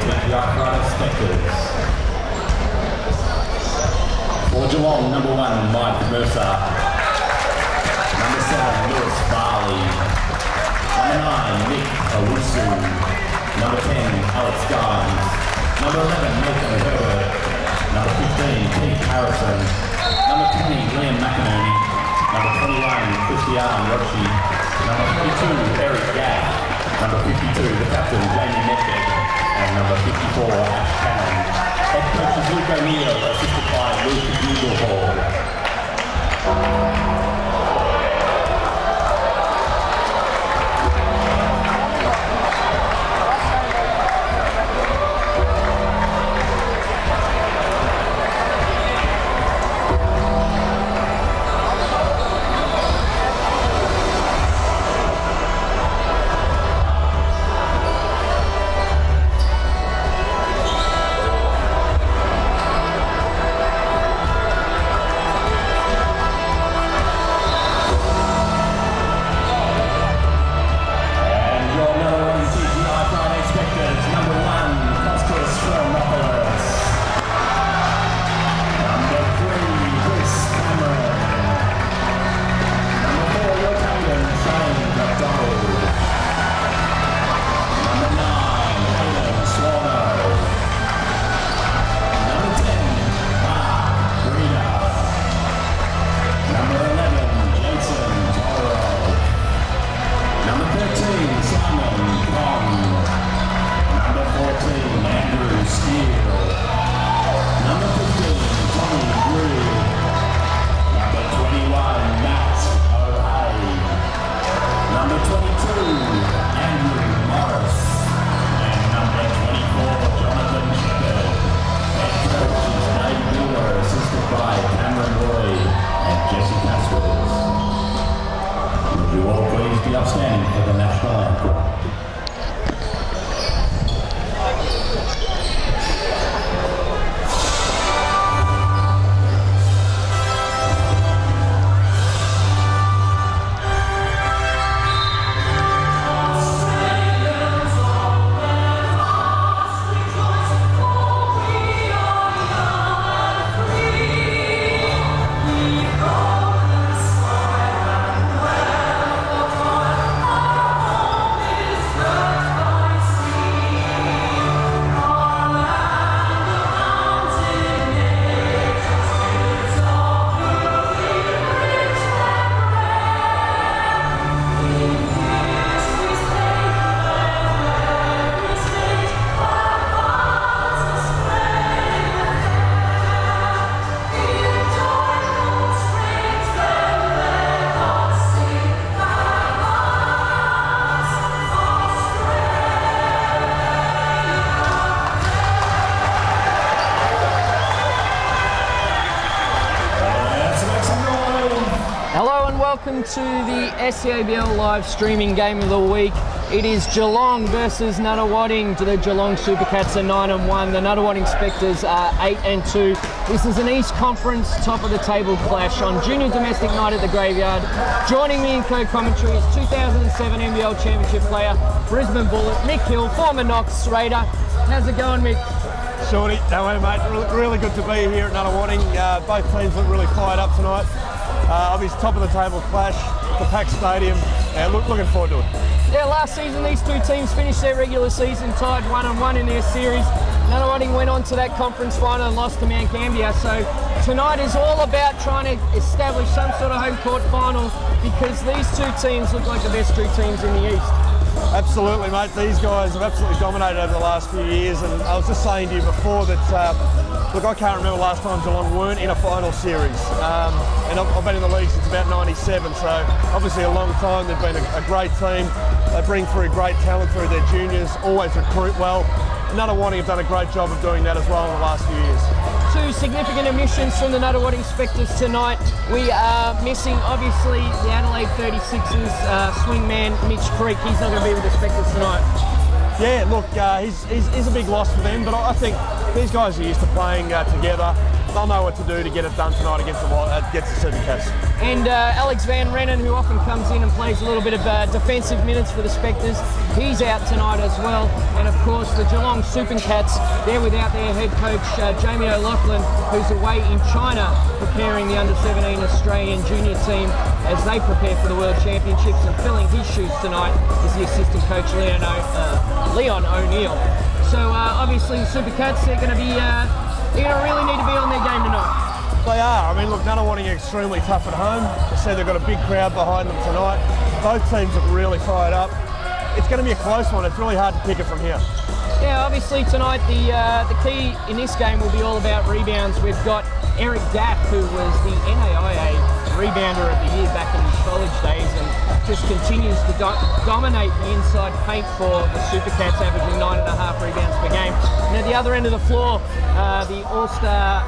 TPI Friday Spectres. For Geelong, number one, Mike Mercer. Number seven, Lewis Barley. Number nine, Nick Owusu. Number ten, Alex Gines. Number eleven, Nathan Herbert. Number fifteen, Pete Harrison. Number twenty, Liam McInerney. Number twenty-one, Christian Rochi. Number twenty-two, Eric Gaff. Number fifty-two, the captain, Jamie Netbeck. And number fifty-four, Ash Cannon. Head coach is Luke O'Neill, assisted by Luke. Welcome to the SEABL live streaming game of the week. It is Geelong versus Nunawading. The Geelong Supercats are 9 and 1. The Nunawading Spectres are 8 and 2. This is an East Conference top of the table clash on Junior Domestic Night at the Graveyard. Joining me in co commentary is 2007 NBL Championship player, Brisbane Bullet, Mick Hill, former Knox Raider. How's it going, Mick? Shorty, no way, mate. Really, really good to be here at Nunawading. Uh, both teams look really fired up tonight. Uh, obviously, top of the table clash, at the Pack Stadium. Yeah, look, looking forward to it. Yeah, last season these two teams finished their regular season tied one and one in their series. Nunawading went on to that conference final and lost to Mount Gambier. So tonight is all about trying to establish some sort of home court final because these two teams look like the best two teams in the East. Absolutely, mate. These guys have absolutely dominated over the last few years, and I was just saying to you before that. Uh, look, I can't remember last time Geelong weren't in a final series, um, and I've, I've been in the league since about '97, so obviously a long time. They've been a, a great team. They bring through great talent through their juniors, always recruit well. Nunawading have done a great job of doing that as well in the last few years. Two significant omissions from the Nunawading Spectres tonight. We are missing, obviously, the Adelaide 36ers uh, swingman Mitch Creek. He's not going to be with the Spectres tonight. Yeah, look, uh, he's, he's, he's a big loss for them, but I think these guys are used to playing uh, together. they'll know what to do to get it done tonight against the uh, against the Supercats. And uh, Alex Van Rennen, who often comes in and plays a little bit of uh, defensive minutes for the Spectres, he's out tonight as well. And of course, the Geelong Supercats, they're without their head coach uh, Jamie O'Loughlin, who's away in China preparing the under 17 Australian junior team as they prepare for the World Championships. And filling his shoes tonight is the assistant coach Leon, uh, Leon O'Neill. So uh, obviously, the Supercats, they're going to be, uh, they're going to really need to be on their game tonight. They are. I mean, look, Nunawading are extremely tough at home. I said they've got a big crowd behind them tonight. Both teams are really fired up. It's going to be a close one. It's really hard to pick it from here. Yeah, obviously tonight the uh, the key in this game will be all about rebounds. We've got Eric Gaff, who was the NAIA rebounder of the year back in his college days, and just continues to do- dominate the inside paint for the Supercats, averaging nine and a half rebounds per game. And at the other end of the floor, uh, the All-Star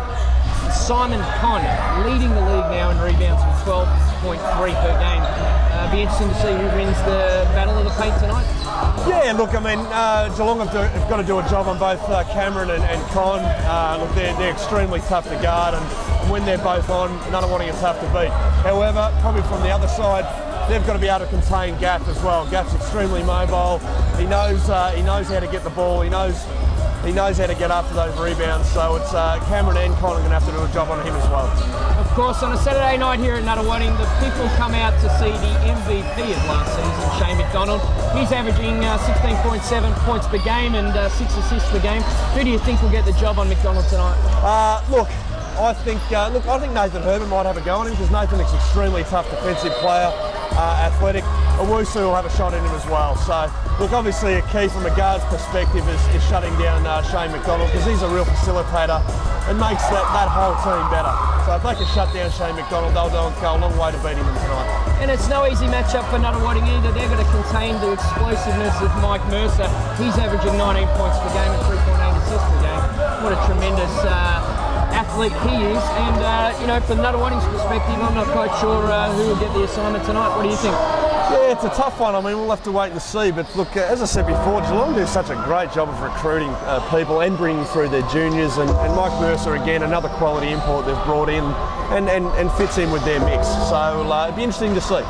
Simon Conn leading the league now in rebounds with 12.3 per game. Uh, be interesting to see who wins the battle of the paint tonight. Yeah, look, I mean, uh, Geelong have, do, have got to do a job on both uh, Cameron and, and Conn. Uh, look, they're, they're extremely tough to guard, and when they're both on, Nunawading is tough to beat. However, probably from the other side, they've got to be able to contain Gaff as well. Gaff's extremely mobile. He knows uh, he knows how to get the ball. He knows he knows how to get after those rebounds. So it's uh, Cameron and are going to have to do a job on him as well. Of course, on a Saturday night here at Nunawading, the people come out to see the MVP of last season, Shane McDonald. He's averaging uh, 16.7 points per game and uh, six assists per game. Who do you think will get the job on McDonald tonight? Uh, look, I think uh, look, I think Nathan Herbert might have a go on him because Nathan is an extremely tough defensive player, uh, athletic. Owusu will have a shot in him as well. So, look, obviously a key from a guard's perspective is, is shutting down uh, Shane McDonald because he's a real facilitator and makes that, that whole team better. So if they can shut down Shane McDonald, they'll go a long way to beating them tonight. And it's no easy matchup for Nunawading either. They're going to contain the explosiveness of Mike Mercer. He's averaging 19 points per game and 3.8 assists per game. What a tremendous uh, athlete he is. And, uh, you know, from Nunawading's perspective, I'm not quite sure uh, who will get the assignment tonight. What do you think? Yeah, it's a tough one. I mean, we'll have to wait and see. But look, uh, as I said before, Geelong do such a great job of recruiting uh, people and bringing through their juniors. And, and Mike Mercer, again, another quality import they've brought in and, and, and fits in with their mix. So uh, it'd be interesting to see.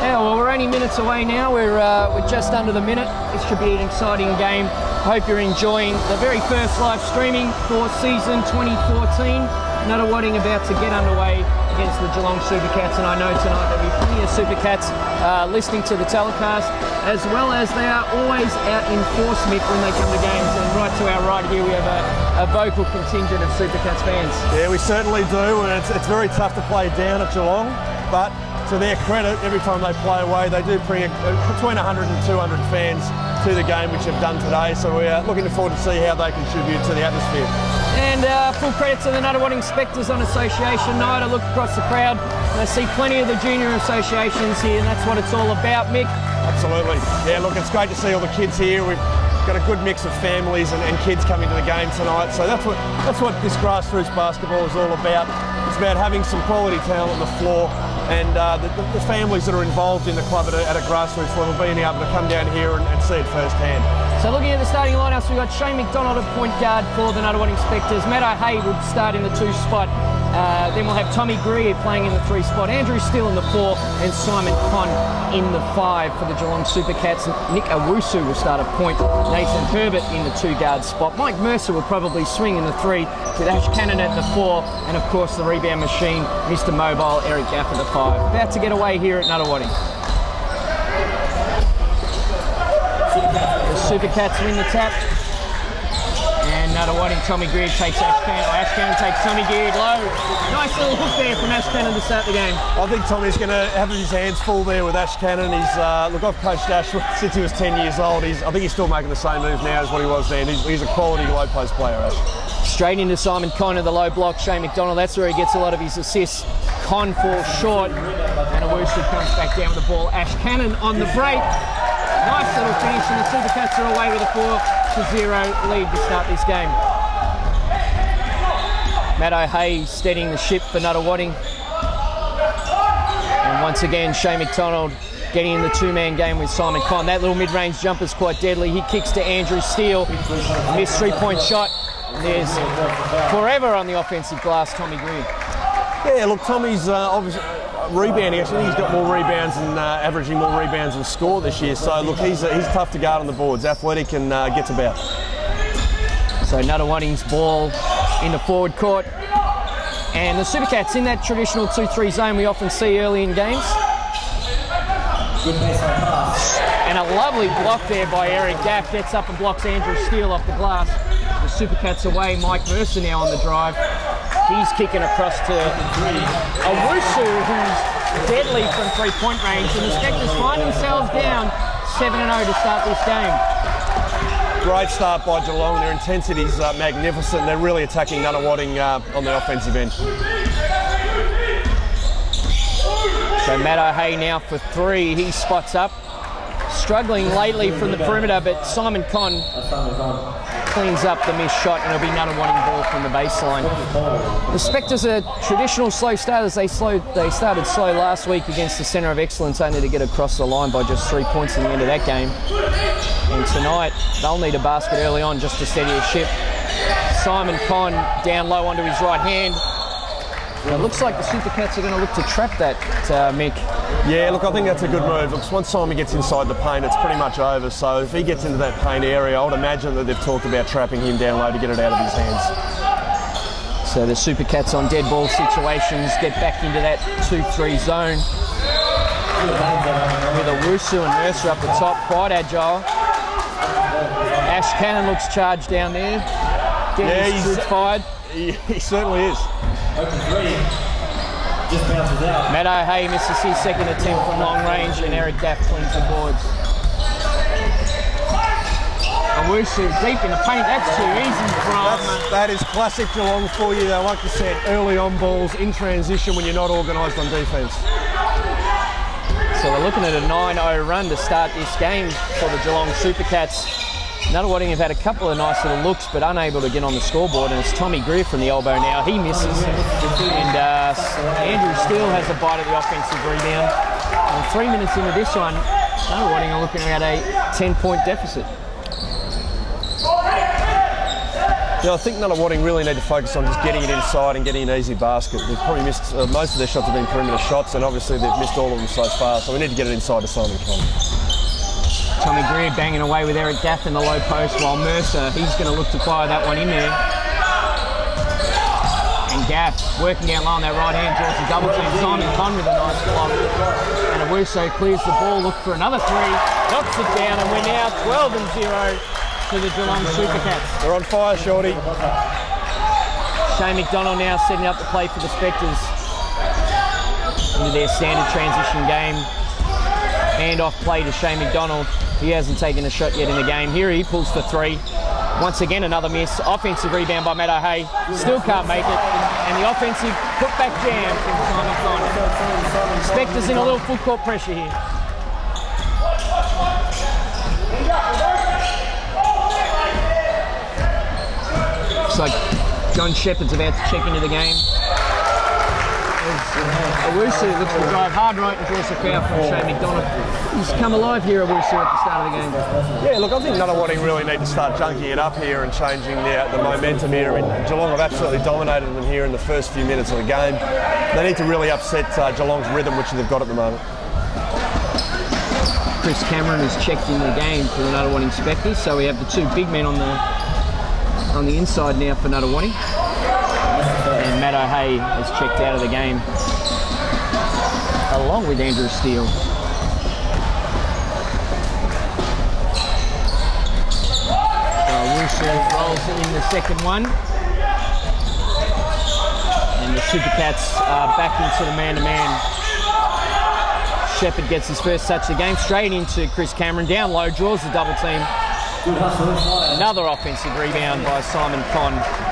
Yeah, well, we're only minutes away now. We're, uh, we're just under the minute. This should be an exciting game. Hope you're enjoying the very first live streaming for season 2014. Nunawading about to get underway against the Geelong Supercats, and I know tonight there'll be plenty of Supercats uh, listening to the telecast, as well as they are always out in force, Mick, when they come to games. And right to our right here, we have a, a vocal contingent of Supercats fans. Yeah, we certainly do, and it's, it's very tough to play down at Geelong, but to their credit, every time they play away, they do bring a, between 100 and 200 fans to the game, which they've done today. So we're looking forward to see how they contribute to the atmosphere. And uh, full credit to the Nunawading Spectres on Association Night. I look across the crowd and I see plenty of the junior associations here, and that's what it's all about, Mick. Absolutely. Yeah, look, it's great to see all the kids here. We've got a good mix of families and, and kids coming to the game tonight. So that's what that's what this grassroots basketball is all about. It's about having some quality talent on the floor and uh, the, the, families that are involved in the club at a, at a grassroots level being able to come down here and, and see it firsthand. So looking at the starting lineups, we've got Shane McDonald at point guard for the Nunawading Spectres. Matt O'Hay would start in the two spot. Uh, then we'll have Tommy Greer playing in the three spot, Andrew Steele in the four, and Simon Conn in the five for the Geelong Supercats. Nick Owusu will start at point, Nathan Herbert in the two guard spot. Mike Mercer will probably swing in the three, with Ash Cannon at the four, and of course the rebound machine, Mr. Mobile, Eric Gaff at the five. About to get away here at Nunawading. The Supercats win the tap. And Nunawading, Tommy Greer takes Ash Cannon. Oh, Ash Cannon takes Tommy Greer low. Nice little hook there from Ash Cannon to start the game. I think Tommy's going to have his hands full there with Ash Cannon. He's uh, look, I've coached Ash since he was 10 years old. He's, I think he's still making the same moves now as what he was then. He's, he's a quality low post player, Ash. Straight into Simon Conn in the low block. Shane McDonald, that's where he gets a lot of his assists. Conn falls short, and Owusu comes back down with the ball. Ash Cannon on the break. Little finish, and the Supercats are away with a 4 to 0 lead to start this game. Matt O'Hay steadying the ship for Nunawading. And once again, Shane McDonald getting in the two-man game with Simon Conn. That little mid-range jumper is quite deadly. He kicks to Andrew Steele. Missed three-point shot. There's forever on the offensive glass, Tommy Greer. Yeah, look, Tommy's uh, obviously rebounding. Actually, he's got more rebounds and uh, averaging more rebounds and score this year. So look, he's uh, he's tough to guard on the boards. Athletic and uh, gets about. So another Nunawading's ball in the forward court. And the Supercats in that traditional 2-3 zone we often see early in games. And a lovely block there by Eric Gaff. Gets up and blocks Andrew Steele off the glass. The Supercats away. Mike Mercer now on the drive. He's kicking across to Owusu, who's deadly from three-point range. And the Spectres find themselves down 7-0 to start this game. Great start by Geelong. Their intensity's uh, magnificent. They're really attacking Nunawading uh, on the offensive end. So Matt O'Hay now for three. He spots up. Struggling lately from the perimeter, but Simon Conn cleans up the missed shot and it'll be Nunawading ball from the baseline. The Spectres are traditional slow starters. They slowed, they started slow last week against the Centre of Excellence, only to get across the line by just three points in the end of that game. And tonight they'll need a basket early on just to steady a ship. Simon Conn down low onto his right hand. It looks like the Supercats are going to look to trap that, uh, Mick. Yeah, look, I think that's a good move. Look, once Simon gets inside the paint, it's pretty much over. So if he gets into that paint area, I would imagine that they've talked about trapping him down low to get it out of his hands. So the Super Cats on dead ball situations get back into that 2-3 zone. With Owusu and Mercer up the top, quite agile. Ash Cannon looks charged down there. Getting Yeah, his he's- fired. He, he certainly is. Open three. Just bounces out. Matt O'Hay misses his second attempt from long range and Eric Gaff cleans the boards. Owusu deep in the paint, that's too easy from... That's, that is classic Geelong for you. Though, like I said, early on balls in transition when you're not organised on defence. So we're looking at a 9-0 run to start this game for the Geelong Supercats. Nunawading have had a couple of nice little looks, but unable to get on the scoreboard. And it's Tommy Greer from the elbow now. He misses. And uh, Andrew Steele has a bite of the offensive rebound. And three minutes into this one, Nunawading are looking at a 10-point deficit. Yeah, I think Nunawading really need to focus on just getting it inside and getting an easy basket. They've probably missed uh, most of their shots have been perimeter shots, and obviously they've missed all of them so far. So we need to get it inside to Simon Conn. Tommy Greer banging away with Eric Gaff in the low post, while Mercer, he's going to look to fire that one in there. And Gaff working down low on that right hand, draws a double team. Simon Conn with a nice block. And Owusu clears the ball, look for another three, knocks it down, and we're now 12 and 0 to the Geelong Supercats. They're on fire, Shorty. Shane McDonald now setting up the play for the Spectres into their standard transition game. Hand off play to Shane McDonald. He hasn't taken a shot yet in the game. Here he pulls for three. Once again, another miss. Offensive rebound by Matt O'Hay. Still can't make it. And the offensive putback jam. Spectres in a little full court pressure here. Looks like John Shepard's about to check into the game. Owusu looks to drive hard right and draws a foul from Shane McDonald. He's come alive here, Owusu, at the start of the game. Yeah, look, I think Nunawading really need to start junking it up here and changing the, the momentum here. I mean, Geelong have absolutely dominated them here in the first few minutes of the game. They need to really upset uh, Geelong's rhythm, which they've got at the moment. Chris Cameron has checked in the game for the Nunawading Spectres, so we have the two big men on the on the inside now for Nunawading. Matt O'Hay has checked out of the game, along with Andrew Steele. So Owusu rolls in the second one. And the Supercats are back into the man-to-man. Shepard gets his first touch of the game, straight into Chris Cameron, down low, draws the double team. Another offensive rebound by Simon Conn.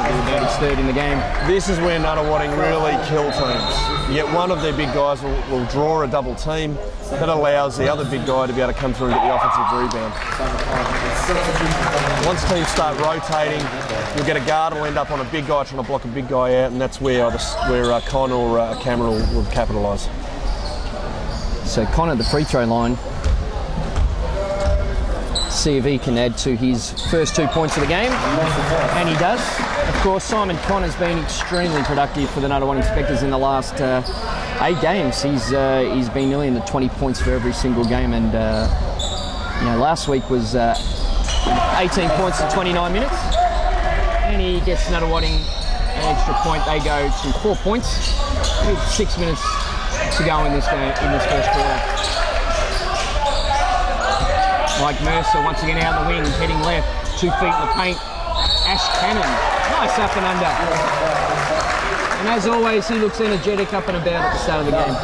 Be third in the game. This is where Nunawading really kill teams. Yet one of their big guys will, will draw a double team. That allows the other big guy to be able to come through and get the offensive rebound. Once teams start rotating, you'll get a guard will end up on a big guy trying to block a big guy out, and that's where either, where uh, Conn or uh, Cameron will, will capitalise. So Conn at the free throw line. see if he can add to his first two points of the game. And he does. Of course, Simon Conn has been extremely productive for the Nunawading Inspectors in the last uh, eight games. He's uh, he's been nearly in the 20 points for every single game, and uh, you know last week was uh, 18 points in 29 minutes, and he gets Nunawading an extra point. They go to four points with six minutes to go in this game in this first quarter. Mike Mercer once again out of the wing, heading left, two feet in the paint. Ash Cannon, nice up and under. And as always, he looks energetic up and about at the start of the game.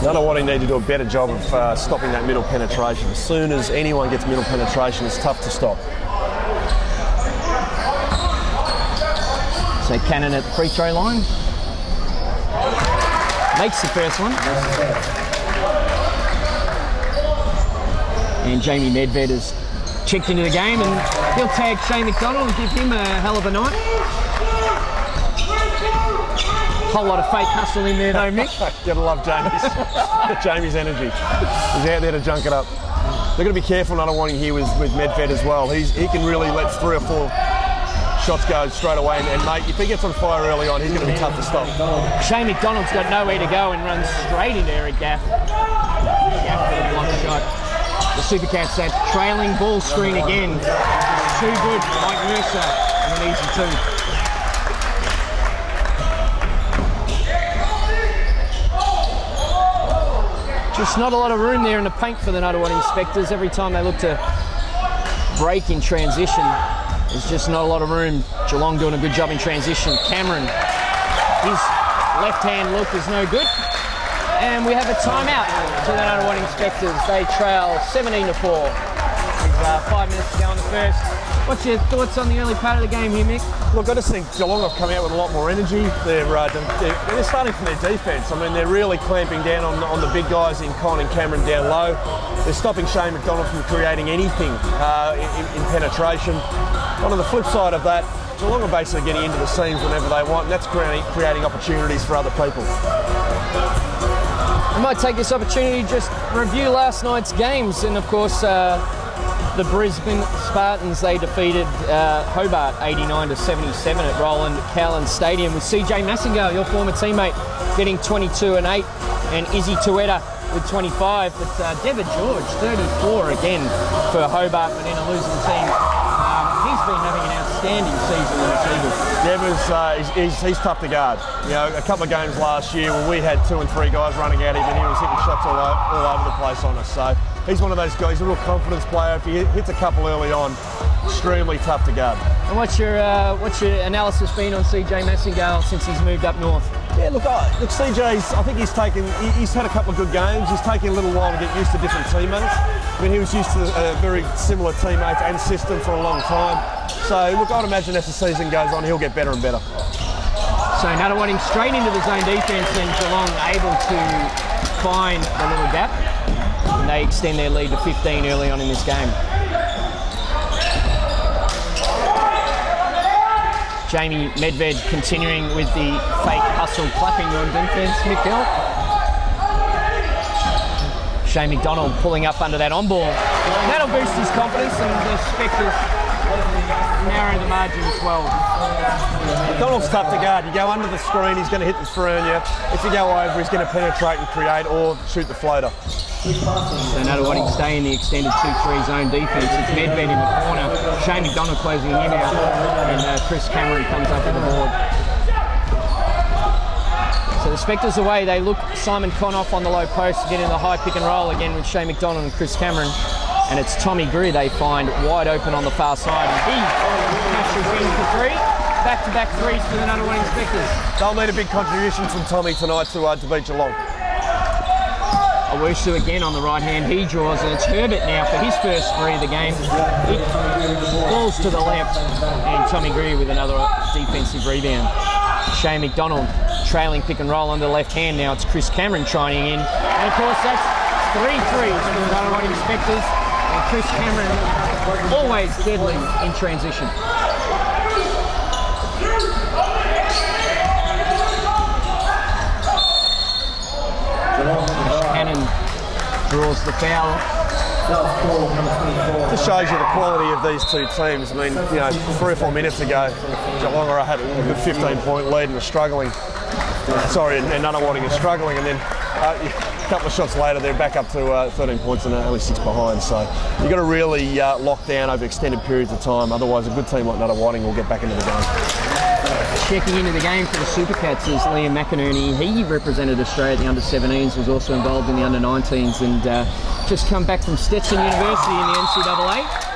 Nunawading need to do a better job of uh, stopping that middle penetration. As soon as anyone gets middle penetration, it's tough to stop. So Cannon at the free throw line. Makes the first one. And Jamie Medved has checked into the game and he'll tag Shane McDonald and give him a hell of a night. Whole lot of fake hustle in there though, Mick. Gotta love Jamie's, Jamie's energy. He's out there to junk it up. They're going to be careful Nunawading here with, with Medved as well. He's, he can really let three or four shots go straight away. And, and, mate, if he gets on fire early on, he's going to be tough to stop. Shane McDonald's got nowhere to go and runs straight into Eric Gaff. Gaff with a block shot. The Supercats that trailing ball screen again. Too good, Mike Mercer, and an easy two. Just not a lot of room there in the paint for the Nunawading Inspectors. Every time they look to break in transition, there's just not a lot of room. Geelong doing a good job in transition. Cameron, his left hand look is no good. And we have a timeout to the Nunawading Inspectors. They trail 17 to 4. With uh, five minutes to go in the first. What's your thoughts on the early part of the game here, Mick? Look, I just think Geelong have come out with a lot more energy. They're, uh, they're, they're, starting from their defence. I mean, they're really clamping down on, on the big guys in Conn and Cameron down low. They're stopping Shane McDonald from creating anything uh, in, in penetration. On the flip side of that, Geelong are basically getting into the seams whenever they want, and that's creating opportunities for other people. I might take this opportunity to just review last night's games, and of course, uh, the Brisbane Spartans they defeated uh, Hobart 89 to 77 at Roland Cowland Stadium with CJ Massingale, your former teammate, getting 22 and 8, and Izzy Tueta with 25. But uh, Dever George 34 again for Hobart, but in a losing team. Outstanding season in Eagles. Devers, uh, he's, he's, he's, tough to guard. You know, a couple of games last year when we had two and three guys running at him and he was hitting shots all, over, all over the place on us. So he's one of those guys, he's a real confidence player. If he hits a couple early on, extremely tough to guard. And what's your uh, what's your analysis been on CJ Massingale since he's moved up north? Yeah, look, uh, look, CJ's. I think he's taken. He, he's had a couple of good games. He's taken a little while to get used to different teammates. I mean, he was used to a very similar teammates and system for a long time. So, look, I'd imagine as the season goes on, he'll get better and better. So, Nunawading straight into the zone defence, and Geelong able to find the little gap. And they extend their lead to 15 early on in this game. Jamie Medved continuing with the fake hustle clapping on defence. Mick Hill. Shane McDonald pulling up under that on ball. That'll boost his confidence and the Spectres narrow the margin to 12. McDonald's tough to guard. You go under the screen, he's going to hit the three on you. If you go over, he's going to penetrate and create or shoot the floater. So Nunawading stay in the extended 2-3 zone defence. It's Medved in the corner. Shane McDonald closing him out. And uh, Chris Cameron comes up with the board. So the Spectres away. They look Simon Conoff on the low post to get in the high pick and roll again with Shane McDonald and Chris Cameron. And it's Tommy Greer they find wide open on the far side. And he smashes in for three. Back-to-back threes for the Nunawading Spectres. They'll need a big contribution from Tommy tonight to, uh, to beat Geelong. Owusu again on the right hand, he draws, and it's Herbert now for his first three of the game. It falls to the left, and Tommy Greer with another defensive rebound. Shane McDonald trailing pick and roll on the left hand now. It's Chris Cameron trying in, and of course that's three threes for the Nunawading Inspectors, and Chris Cameron always deadly in transition. Cannon draws the foul Just shows you the quality of these two teams. I mean, you know, three or four minutes ago, Geelong had a good 15 point lead and were struggling. Sorry, and, and Nunawading is struggling, and then uh, couple of shots later, they're back up to uh, 13 points and only six behind. So you've got to really uh, lock down over extended periods of time. Otherwise, a good team like Nunawading will get back into the game. Checking into the game for the Supercats is Liam McInerney. He represented Australia at the under 17s, was also involved in the under 19s, and uh, just come back from Stetson University in the NCAA.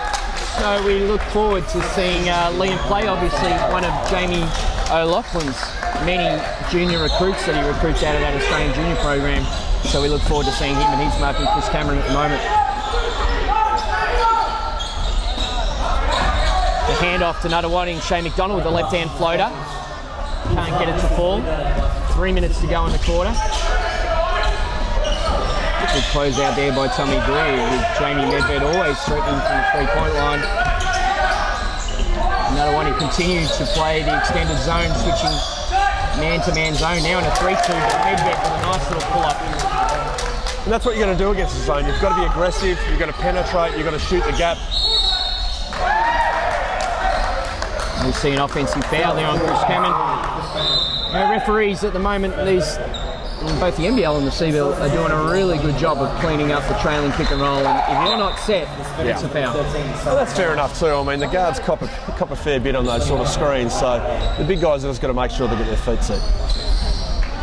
So we look forward to seeing uh, Liam play. Obviously, one of Jamie O'Loughlin's many junior recruits that he recruits out of that Australian junior program. So we look forward to seeing him, and he's marking Chris Cameron at the moment. The handoff to Nunawading, Shane McDonald with the left-hand floater. Can't get it to fall. Three minutes to go in the quarter. Good close out there by Tommy Greer with Jamie Medved always threatening from the three-point line. Another one who continues to play the extended zone, switching man-to-man zone now in a 3-2, but Medved with a nice little pull-up. And that's what you're going to do against the zone. You've got to be aggressive, you've got to penetrate, you've got to shoot the gap. We see an offensive foul there on Chris Cameron. Our referees at the moment, these both the NBL and the CBL are doing a really good job of cleaning up the trailing pick and roll. And if you're not set, yeah. it's a foul. Well, that's fair enough too. I mean, the guards cop a, cop a fair bit on those sort of screens, so the big guys have just got to make sure they get their feet set.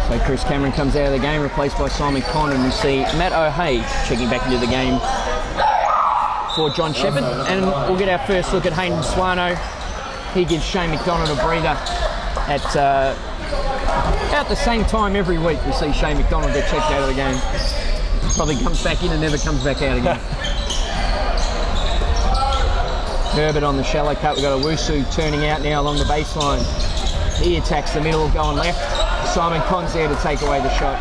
So Chris Cameron comes out of the game, replaced by Simon Conn, and we see Matt O'Hay checking back into the game for John Shepard. And we'll get our first look at Hayden Swano he gives Shane McDonald a breather at uh, about the same time every week. We see Shane McDonald get checked out of the game. Probably comes back in and never comes back out again. Herbert on the shallow cut. We've got Owusu turning out now along the baseline. He attacks the middle, going left. Simon Conn's there to take away the shot.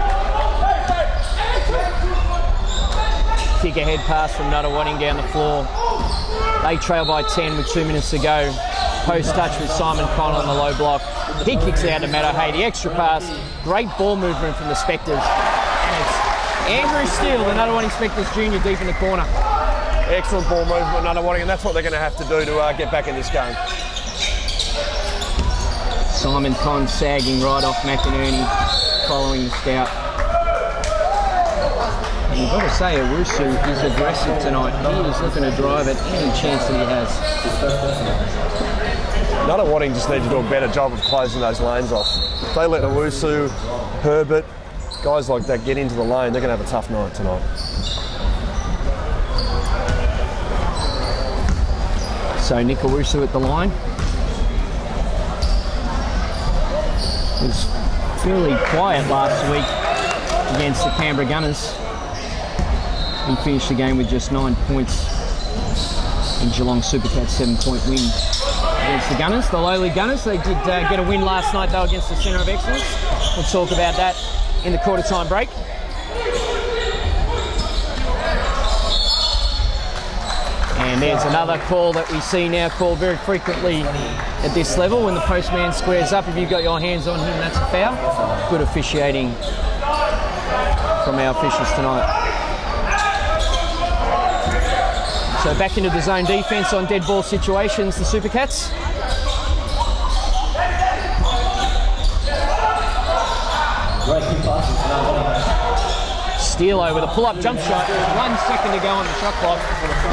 Kick ahead pass from Nunawading down the floor. They trail by 10 with two minutes to go post touch with Simon Conn on the low block. He kicks out to Matt. The extra pass, great ball movement from the Spectres. Andrew Steele, the Nunawading Spectres Junior, deep in the corner. Excellent ball movement, another one, and that's what they're going to have to do to uh, get back in this game. Simon Conn sagging right off McInerney, following the scout. And you've got to say, Owusu is aggressive tonight. He is looking to drive at any chance that he has. Nunawading just need to do a better job of closing those lanes off. If they let Owusu, Herbert, guys like that get into the lane, they're going to have a tough night tonight. So Nick Owusu at the line. Was fairly quiet last week against the Canberra Gunners. He finished the game with just nine points in Geelong Supercats seven-point win against the Gunners, the lowly Gunners. They did uh, get a win last night though against the Centre of Excellence. We'll talk about that in the quarter time break. And there's another call that we see now called very frequently at this level when the postman squares up. If you've got your hands on him, that's a foul. Good officiating from our officials tonight. So back into the zone defence on dead ball situations, the Supercats. Steele with a pull-up jump shot. One second to go on the shot clock,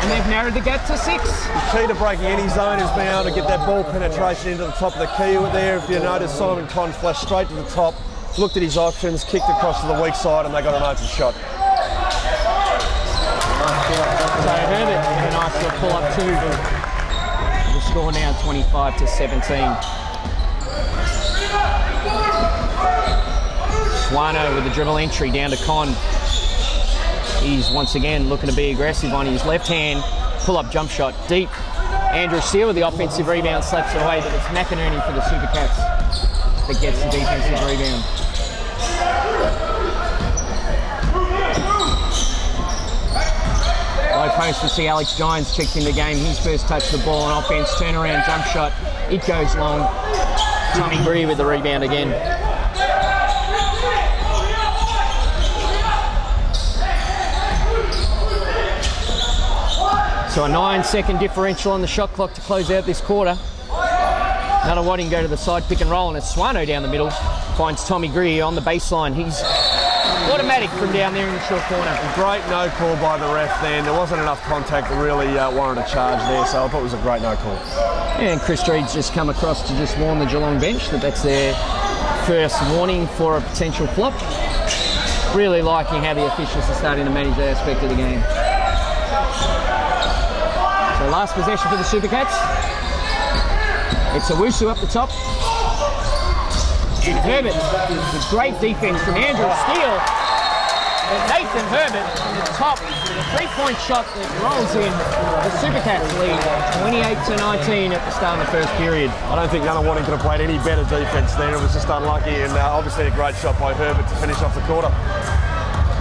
and they've narrowed the gap to six. The key to breaking any zone is being able to get that ball penetration into the top of the key there. If you notice, Simon Conn flashed straight to the top, looked at his options, kicked across to the weak side, and they got an open shot. So Herbert with a nice little pull up too. The score now 25 to 17. Swano with the dribble entry down to Conn. He's once again looking to be aggressive on his left hand. Pull up jump shot deep. Andrew Steele with the offensive rebound slaps away, but it's McInerney for the Supercats that gets the defensive rebound. Low post to see Alex Giants checked in the game. His first touch the ball on offense, turnaround jump shot. It goes long. Tommy Greer with the rebound again. So a nine second differential on the shot clock to close out this quarter. Another Nunawading go to the side pick and roll, and it's Swano down the middle. Finds Tommy Greer on the baseline. He's automatic from down there in the short corner. Great no call by the ref then. There wasn't enough contact to really uh, warrant a charge there, so I thought it was a great no call. And Chris Reed's just come across to just warn the Geelong bench that that's their first warning for a potential flop. Really liking how the officials are starting to manage that aspect of the game. So last possession for the Supercats. It's a Owusu up the top. Herbert great defense from Andrew Steele. And Nathan Herbert from the top, three-point shot that rolls in. The Supercats lead 28 to 19 at the start of the first period. I don't think Nunawading could have played any better defence there. It was just unlucky, and uh, obviously a great shot by Herbert to finish off the quarter.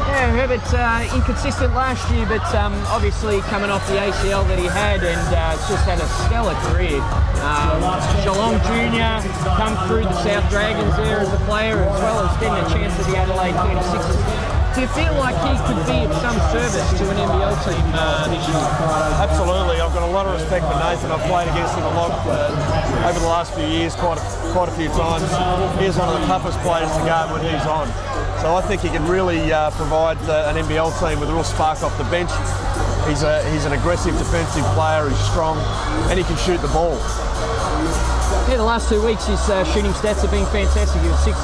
Yeah, Herbert uh, inconsistent last year, but um, obviously coming off the ACL that he had and uh, just had a stellar career. Um, Geelong Junior come through the South Dragons there as a player, as well as getting a chance at the Adelaide 36ers. Do you feel like he could be of some service to an NBL team uh, this year? Absolutely, I've got a lot of respect for Nathan. I've played against him a lot uh, over the last few years, quite a, quite a few times. He's one of the toughest players to guard when he's on. So I think he can really uh, provide uh, an NBL team with a real spark off the bench. He's, a, he's an aggressive defensive player, he's strong, and he can shoot the ball. Yeah, the last two weeks his uh, shooting stats have been fantastic. He was six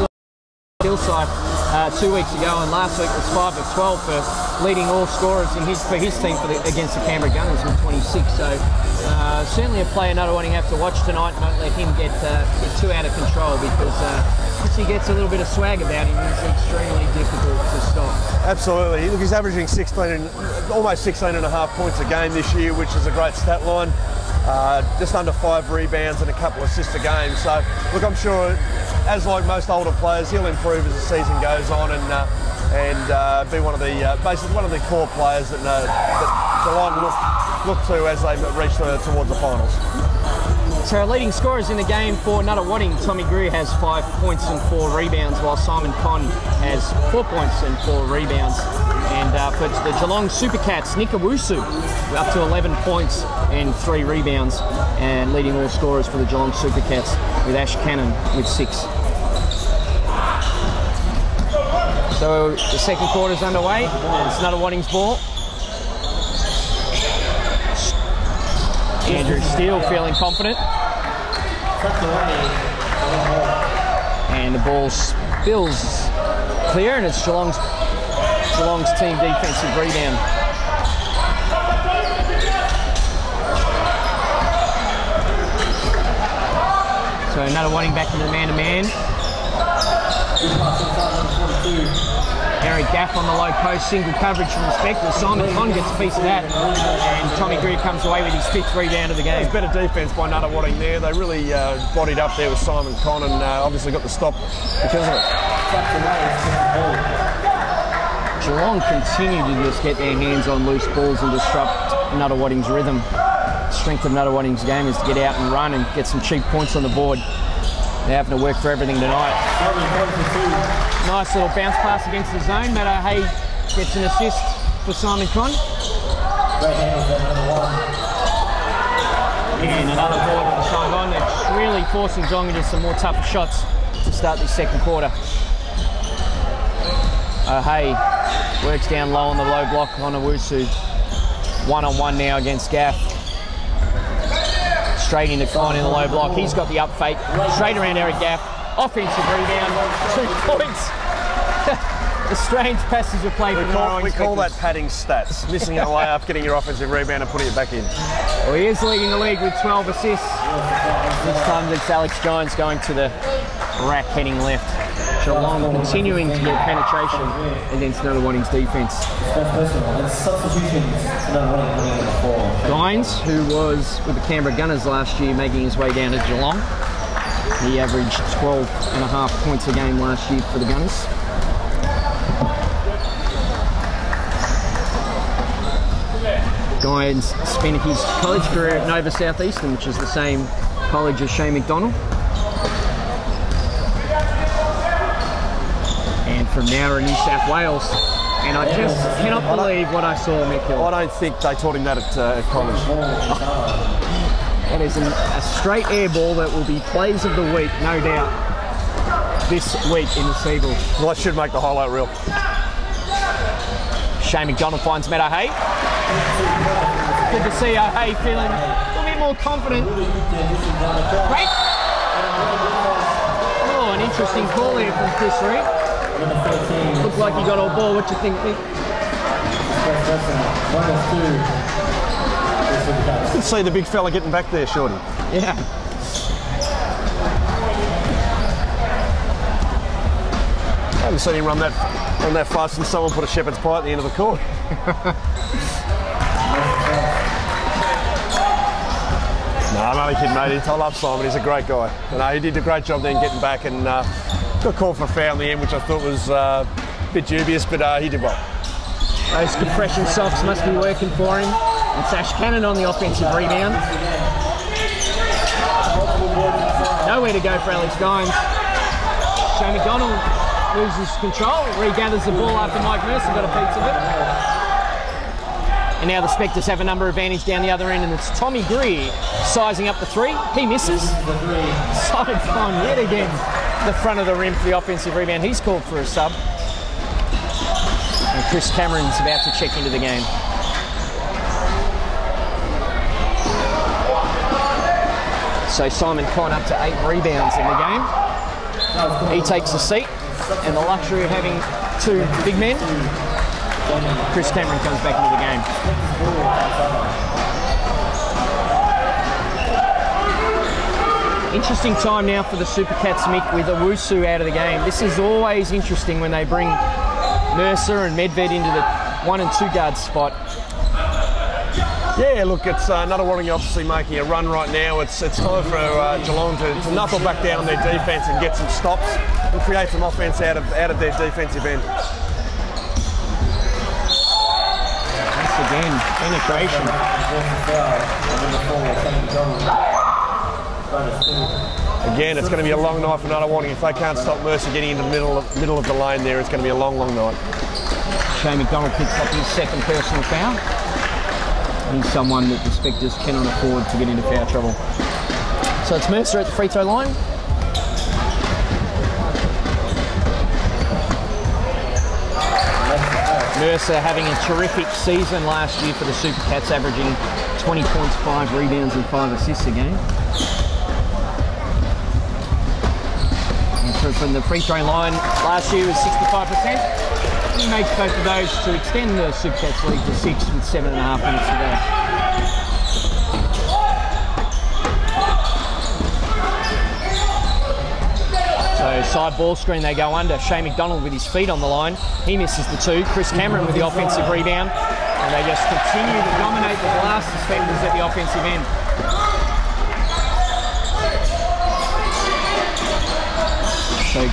hillside uh, two weeks ago, and last week was five of 12 for leading all scorers in his for his team for the, against the Canberra Gunners with 26. So uh, certainly a player not wanting to have to watch tonight. Don't let him get, uh, get too out of control because uh, once he gets a little bit of swag about him, he's extremely difficult to stop. Absolutely. Look, he's averaging 16 and, almost 16 and a half points a game this year, which is a great stat line. Uh, just under five rebounds and a couple of assists a game. So, look, I'm sure, as like most older players, he'll improve as the season goes on and uh, and uh, be one of the uh, basically one of the core players that, know, that Geelong look look to as they reach the, towards the finals. So our leading scorers in the game for Nunawading, Tommy Greer has five points and four rebounds, while Simon Conn has four points and four rebounds. And uh, for the Geelong Supercats, Nick Owusu up to 11 points and three rebounds, and leading all scorers for the Geelong Supercats with Ash Cannon with six. So the second quarter is underway. It's Nunawading's ball. Andrew Steele feeling confident. And the ball spills clear, and it's Geelong's Geelong's team defensive rebound. So another Nunawading back into the man-to-man. Eric Gaff on the low post, single coverage from the Spectre. Simon Conn gets a piece of that, and Tommy Greer comes away with his fifth rebound of the game. It's better defence by Nunawading there. They really uh, bodied up there with Simon Conn and uh, obviously got the stop because of it. Geelong continue to just get their hands on loose balls and disrupt Nunawading's rhythm. The strength of Nunawading's game is to get out and run and get some cheap points on the board. They're having to work for everything tonight. Nice little bounce pass against the zone. Matt Hay gets an assist for Simon Conn. And another board for Simon Conn. It's really forcing Geelong into some more tougher shots to start this second quarter. O'Hay works down low on the low block on Owusu. One on one now against Gaff. Straight into Conn in the low block. He's got the up fake. Straight around Eric Gaff. Offensive rebound. Two points. a strange passage of play We from call, we call that padding stats. Missing a layup, getting your offensive rebound and putting it back in. Well, he is leading the league with 12 assists. This time it's Alex Giants going to the rack heading left. Geelong continuing to get penetration against another Nunawading's defence. Gines, who was with the Canberra Gunners last year, making his way down to Geelong. He averaged 12 and a half points a game last year for the Gunners. Gines spent his college career at Nova Southeastern, which is the same college as Shane McDonald. And from Nowra, New South Wales, And I just cannot believe what I saw, Mick Hill. I don't think they taught him that at, uh, at college. It is an, a straight air ball that will be plays of the week, no doubt, this week in the SEABL. Well, that should make the highlight reel. Shane McDonald finds Matt O'Hay. Good to see O'Hay feeling a little bit more confident. Great. Oh, an interesting call here from Chris Reed. Looked like he got all ball. What do you think, Nick? You can see the big fella getting back there, Shorty. Yeah. I haven't seen him run that run that fast and someone put a shepherd's pie at the end of the court. no, I'm only kidding, mate. I love Simon. He's a great guy. You know, he did a great job then getting back and uh, got called for foul in which I thought was uh, a bit dubious, but uh, he did well. Those compression socks must be working for him. And Sash Cannon on the offensive rebound. Nowhere to go for Alex Gines. Shane McDonald loses control, regathers the ball after Mike Mercer got a piece of it. And now the Spectres have a number of advantage down the other end, and it's Tommy Greer sizing up the three. He misses. Sides on yet again the front of the rim for the offensive rebound. He's called for a sub. And Chris Cameron's about to check into the game. So Simon Conn up to eight rebounds in the game. He takes a seat, and the luxury of having two big men. Chris Cameron comes back into the game. Interesting time now for the Super Cats, Mick, with Owusu out of the game. This is always interesting when they bring Mercer and Medved into the one and two guard spot. Yeah, look, it's uh, Nunawading obviously making a run right now. It's it's time for uh, Geelong to, to knuckle back down their defence and get some stops and create some offence out of out of their defensive end. Once again, penetration. Again, it's going to be a long night for Nunawading. If they can't stop Mercer getting into the middle of, middle of the lane there, it's going to be a long, long night. Shane McDonald picks up his second personal foul. He's someone that the Spectres cannot afford to get into foul trouble. So it's Mercer at the free throw line. Mercer having a terrific season last year for the Super Cats, averaging 20 points, 5 rebounds and 5 assists a game. And from the free throw line last year was 65%. He makes both of those to extend the Super Cats lead to 6 with 7.5 minutes to go. So side ball screen, they go under. Shane McDonald with his feet on the line. He misses the two. Chris Cameron with the offensive rebound. And they just continue to dominate the blast suspenders at the offensive end. So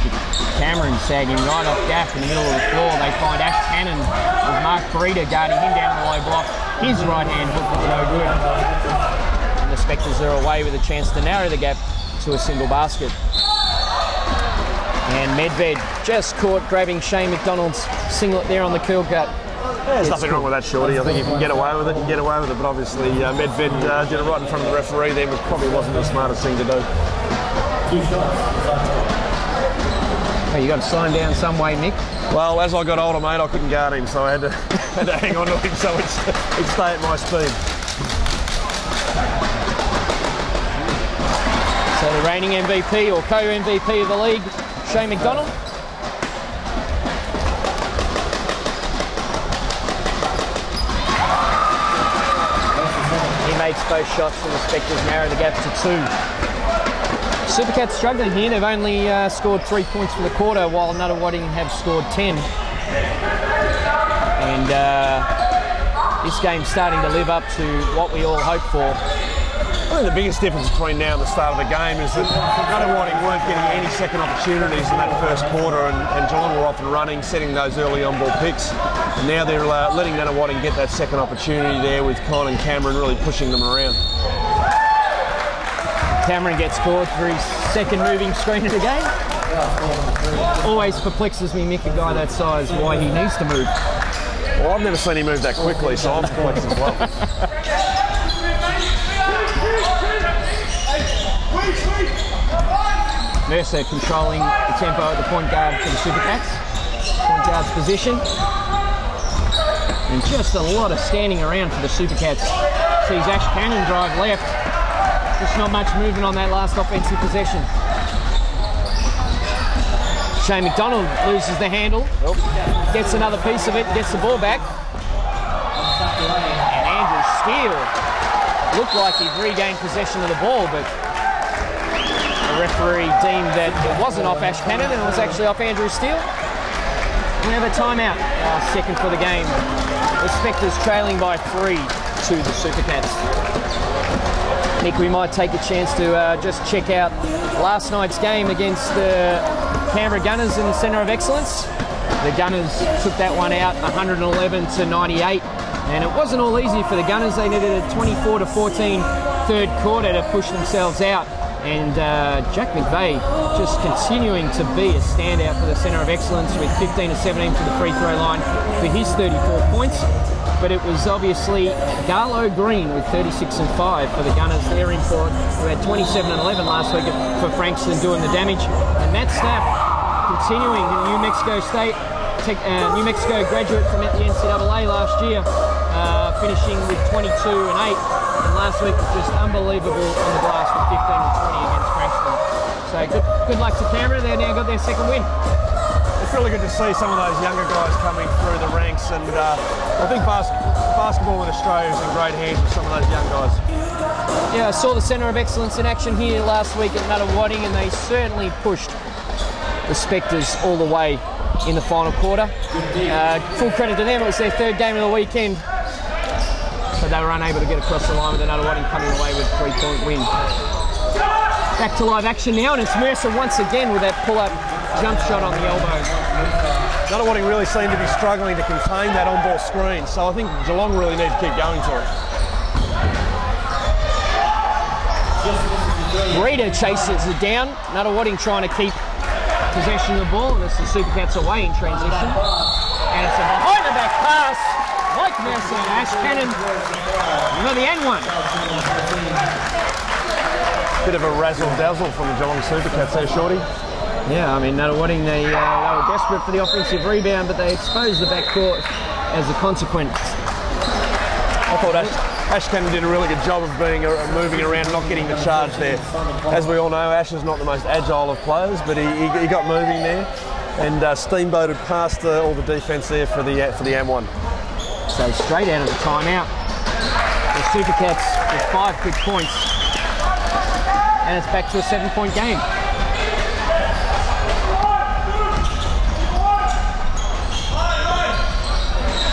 Cameron sagging right off gaff in the middle of the floor. They find Ash Cannon with Mark Breeder guarding him down the low block. His right hand hook was no good. And the Spectres are away with a chance to narrow the gap to a single basket. And Medved just caught grabbing Shane McDonald's singlet there on the curl cut. There's nothing wrong with that, Shorty. I think if you can get away with it, you can get away with it. But obviously, uh, Medved uh, did it right in front of the referee then, which probably wasn't the smartest thing to do. Hey, you got to slow him down some way, Nick. Well, as I got older, mate, I couldn't guard him, so I had to, had to hang on to him so it's, he'd stay at my speed. So the reigning MVP or co-MVP of the league, Shane McDonald. He makes both shots and the Spectres narrow the gap to two. Supercats struggling here. They've only uh, scored three points for the quarter, while Nunawading have scored ten. And uh, this game's starting to live up to what we all hope for. I think the biggest difference between now and the start of the game is that Nunawading weren't getting any second opportunities in that first quarter, and, and Geelong were off and running, setting those early on-ball picks. And now they're uh, letting Nunawading get that second opportunity there with Conn and Cameron really pushing them around. Cameron gets caught for his second moving screen of the game. Always perplexes me, Mick, a guy that size, why he needs to move. Well, I've never seen him move that quickly, so I'm perplexed as well. Mercer controlling the tempo at the point guard for the Supercats. Point guard's position. And just a lot of standing around for the Supercats. Sees Ash Cannon drive left. Just not much movement on that last offensive possession. Shane McDonald loses the handle. Gets another piece of it, gets the ball back. And Andrew Steele looked like he'd regained possession of the ball, but the referee deemed that it wasn't off Ash Cannon and it was actually off Andrew Steele. We have a timeout, second for the game. The Spectres trailing by three to the Supercats. Nick, we might take a chance to uh, just check out last night's game against the Canberra Gunners in the Centre of Excellence. The Gunners took that one out 111 to 98, and it wasn't all easy for the Gunners. They needed a 24 to 14 third quarter to push themselves out. And uh, Jack McVeigh just continuing to be a standout for the Centre of Excellence with 15 to 17 for the free throw line for his 34 points. But it was obviously Garlo Green with 36 and 5 for the Gunners. Their import, who had 27 and 11 last week for Frankston doing the damage. And Matt Staff continuing in New Mexico State, tech, uh, New Mexico graduate from the NCAA last year, uh, finishing with 22 and 8. And last week was just unbelievable on the glass with 15 and 20 against Frankston. So good, good luck to Canberra. They've now got their second win. It's really good to see some of those younger guys coming through the ranks, and uh, I think bas- basketball in Australia is in great hands with some of those young guys. Yeah, I saw the Centre of Excellence in action here last week at Nunawading, and they certainly pushed the Spectres all the way in the final quarter. Uh, full credit to them, it was their third game of the weekend. But they were unable to get across the line with the Nunawading coming away with a three-point win. Back to live action now, and it's Mercer once again with that pull-up jump shot on the elbow. Nunawading really seemed to be struggling to contain that on-ball screen, so I think Geelong really need to keep going to it. Breeder chases it down. Nunawading trying to keep possession of the ball, and it's the Supercats away in transition. And it's a behind the back pass. Mike Mercer, Ash Cannon, for the N one. Bit of a razzle dazzle from the Geelong Supercats there, Shorty. Yeah, I mean, they, uh, they were desperate for the offensive rebound, but they exposed the backcourt as a consequence. I thought Ash, Ash Cannon did a really good job of being uh, moving around, not getting the charge there. As we all know, Ash is not the most agile of players, but he, he, he got moving there and uh, steamboated past uh, all the defence there for the uh, for the M1. So straight out of the timeout, the Supercats with five quick points, and it's back to a seven-point game.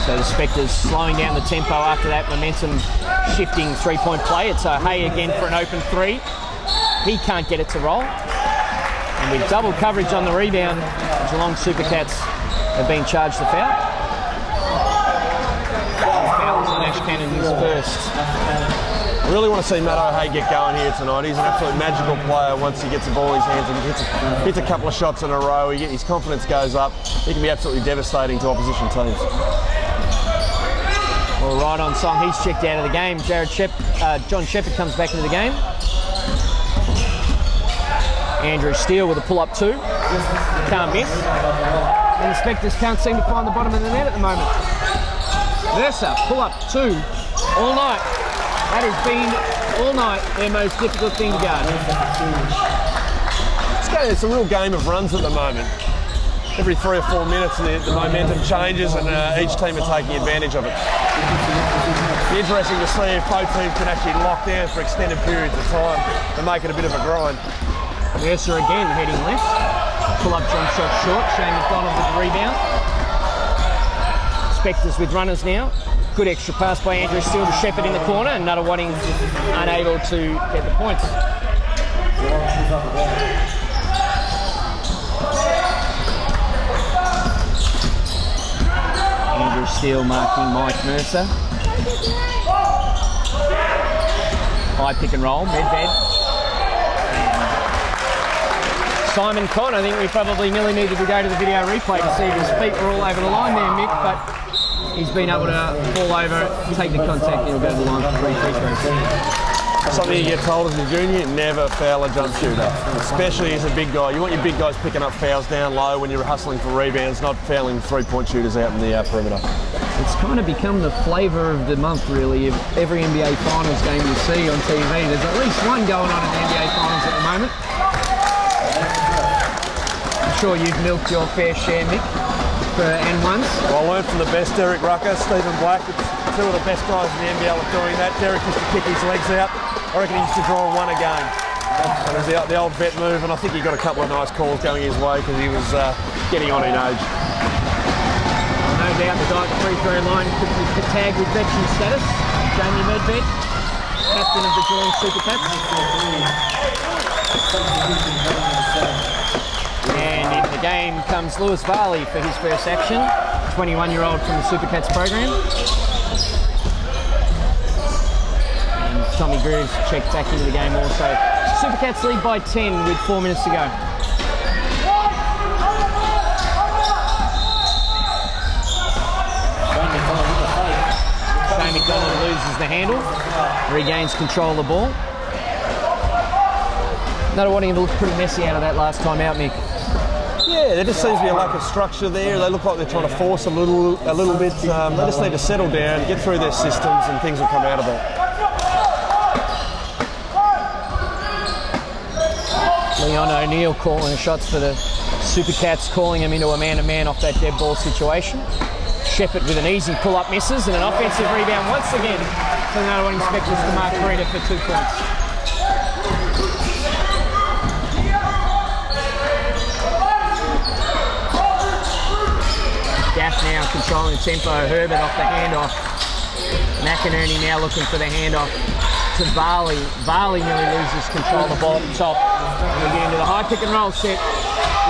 So the Spectres slowing down the tempo after that momentum shifting three-point play. It's a Hay again for an open three. He can't get it to roll. And with double coverage on the rebound, the Geelong Supercats have been charged the foul. Fouls first. I really want to see Matt O'Hay get going here tonight. He's an absolute magical player once he gets the ball in his hands and hits a, hits a couple of shots in a row. He his confidence goes up. He can be absolutely devastating to opposition teams. Well, right on song. He's checked out of the game. Jared Shep, uh, John Shepherd comes back into the game. Andrew Steele with a pull-up two. Can't miss. The Spectres can't seem to find the bottom of the net at the moment. Mercer, pull-up two all night. That has been all night their most difficult thing to guard. It's, it's a real game of runs at the moment. Every three or four minutes, the, the momentum changes, and uh, each team are taking advantage of it. Interesting to see if both teams can actually lock down for extended periods of time and make it a bit of a grind. Mercer again heading left. Pull up jump shot short. Shane McDonald with the rebound. Spectres with runners now. Good extra pass by Andrew Steele to Shepherd in the corner, and Nunawading unable to get the points. Steele marking Mike Mercer. High pick and roll, Medved. Simon Conn, I think we probably nearly needed to go to the video replay to see if his feet were all over the line there, Mick, but he's been able to fall over, take the contact, and go to the line for three free throws. Something you get told as a junior, never foul a jump shooter, especially as a big guy. You want your big guys picking up fouls down low when you're hustling for rebounds, not fouling three-point shooters out in the uh, perimeter. It's kind of become the flavour of the month, really, of every NBA Finals game you see on TV. There's at least one going on in the NBA Finals at the moment. I'm sure you've milked your fair share, Mick, for N1s. Well, I learned from the best, Derek Rucker, Stephen Black, two of the best guys in the NBL at doing that. Derek used to kick his legs out. I reckon he used to draw one a game. And it was the, the old vet move, and I think he got a couple of nice calls going his way because he was uh, getting on in age. No doubt the the free throw line could be tagged with veteran status. Jamie Medved, captain of the Geelong Supercats. And in the game comes Lewis Varley for his first action, 21-year-old from the Supercats program. And Tommy Greer's checked back into the game also. Supercats lead by 10 with four minutes to go. Shane McDonald loses the handle, regains control of the ball. Not wanting him to look pretty messy out of that last time out, Mick. Yeah, there just seems to be a lack of structure there. They look like they're trying to force a little, a little bit. Um, they just need to settle down, get through their systems, and things will come out of it. Leon O'Neill calling the shots for the Supercats, calling him into a man-to-man off that dead ball situation. Shepherd with an easy pull-up misses and an offensive rebound once again for the Nunawading Inspectors to Mark Breeder for two points. Gaff now controlling tempo. Herbert off the handoff. McInerney now looking for the handoff to Varley. Varley nearly loses control of the ball at the top. We get into the high pick and roll set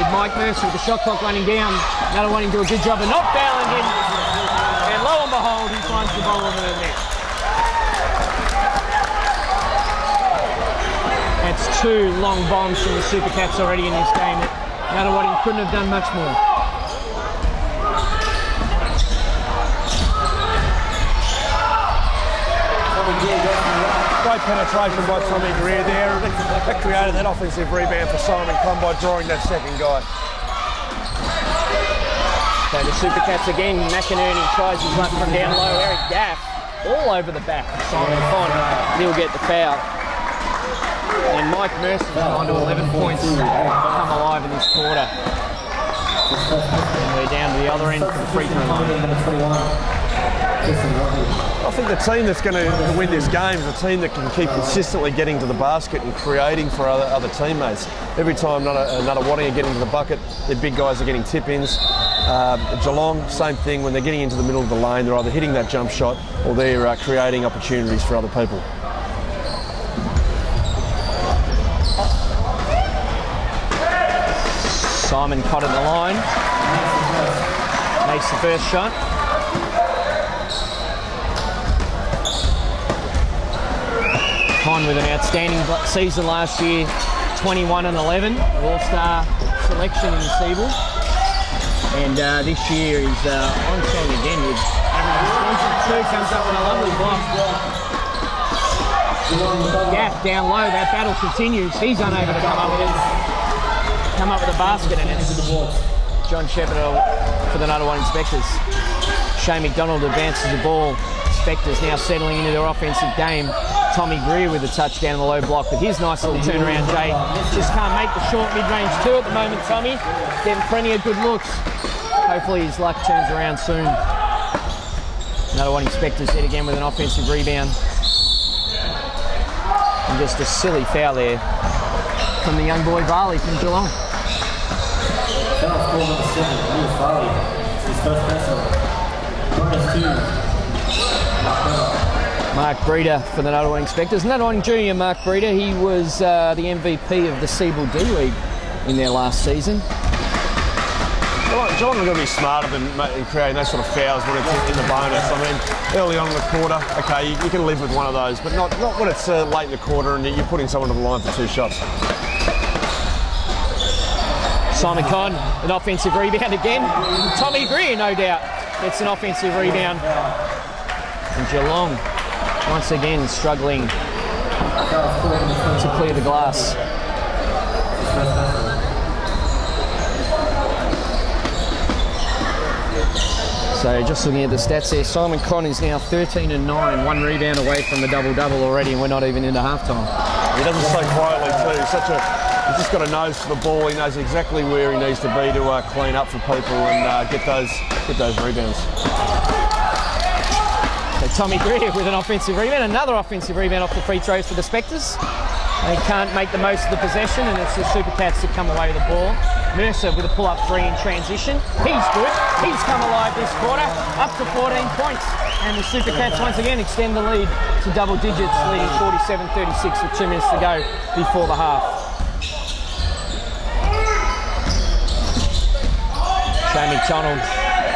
with Mike Mercer with the shot clock running down. Another one do a good job of not fouling him. And lo and behold, he finds the ball over the net. That's two long bombs from the Super Supercats already in this game. Nunawading couldn't have done much more. Great penetration by Tommy Greer there. That created that offensive rebound for Simon Conn by drawing that second guy. So the Supercats again, McInerney tries his luck from down low. Eric Gaff all over the back of Simon Conn. He'll get the foul. And Mike Mercer's gone to 11 points come alive in this quarter. And we're down to the other end for the free throw line. I think the team that's going to win this game is a team that can keep consistently getting to the basket and creating for other, other teammates. Every time another, another Wadding are getting to the bucket, their big guys are getting tip-ins. Uh, Geelong, same thing. When they're getting into the middle of the lane, they're either hitting that jump shot or they're uh, creating opportunities for other people. Simon Conn at the line. Makes the first shot. Conn with an outstanding season last year, 21 and 11, All-Star selection in SEABL. And uh, this year he's uh, on song again with 22, comes up with a lovely block. Gaff down low, that battle continues. He's unable to come up with it. Come up with a basket and John Shepherd for the Nunawading Spectres. Shane McDonald advances the ball. Spectres now settling into their offensive game. Tommy Greer with a touchdown in the low block with his nice little turnaround, Jay. Just can't make the short mid-range two at the moment, Tommy. Getting plenty of good looks. Hopefully his luck turns around soon. Another one Spectres hit again with an offensive rebound. And just a silly foul there from the young boy Varley from Geelong. Number seven, Lewis Varley. His first. Mark Breeder for the Nunawading Spectres. Nunawading Junior Mark Breeder, he was uh, the MVP of the SEABL D League in their last season. Geelong are going to be smarter than creating those sort of fouls when it's in, the bonus. I mean, early on in the quarter, okay, you, you can live with one of those, but not, not when it's uh, late in the quarter and you're putting someone to the line for two shots. Simon Conn, an offensive rebound again. Tommy Greer, no doubt, gets an offensive rebound. And Geelong, once again, struggling to clear the glass. So just looking at the stats there, Simon Conn is now 13 and 9, one rebound away from the double double already, and we're not even into halftime. He doesn't stay quietly too. Such a he's just got a nose for the ball. He knows exactly where he needs to be to uh, clean up for people and uh, get those get those rebounds. So Tommy Greer with an offensive rebound, another offensive rebound off the free throws for the Spectres. They can't make the most of the possession, and it's the Supercats that come away with the ball. Mercer with a pull-up three in transition. He's good. He's come alive this quarter, up to 14 points. And the Supercats once again extend the lead to double digits, leading 47-36 with two minutes to go before the half. Shane McDonald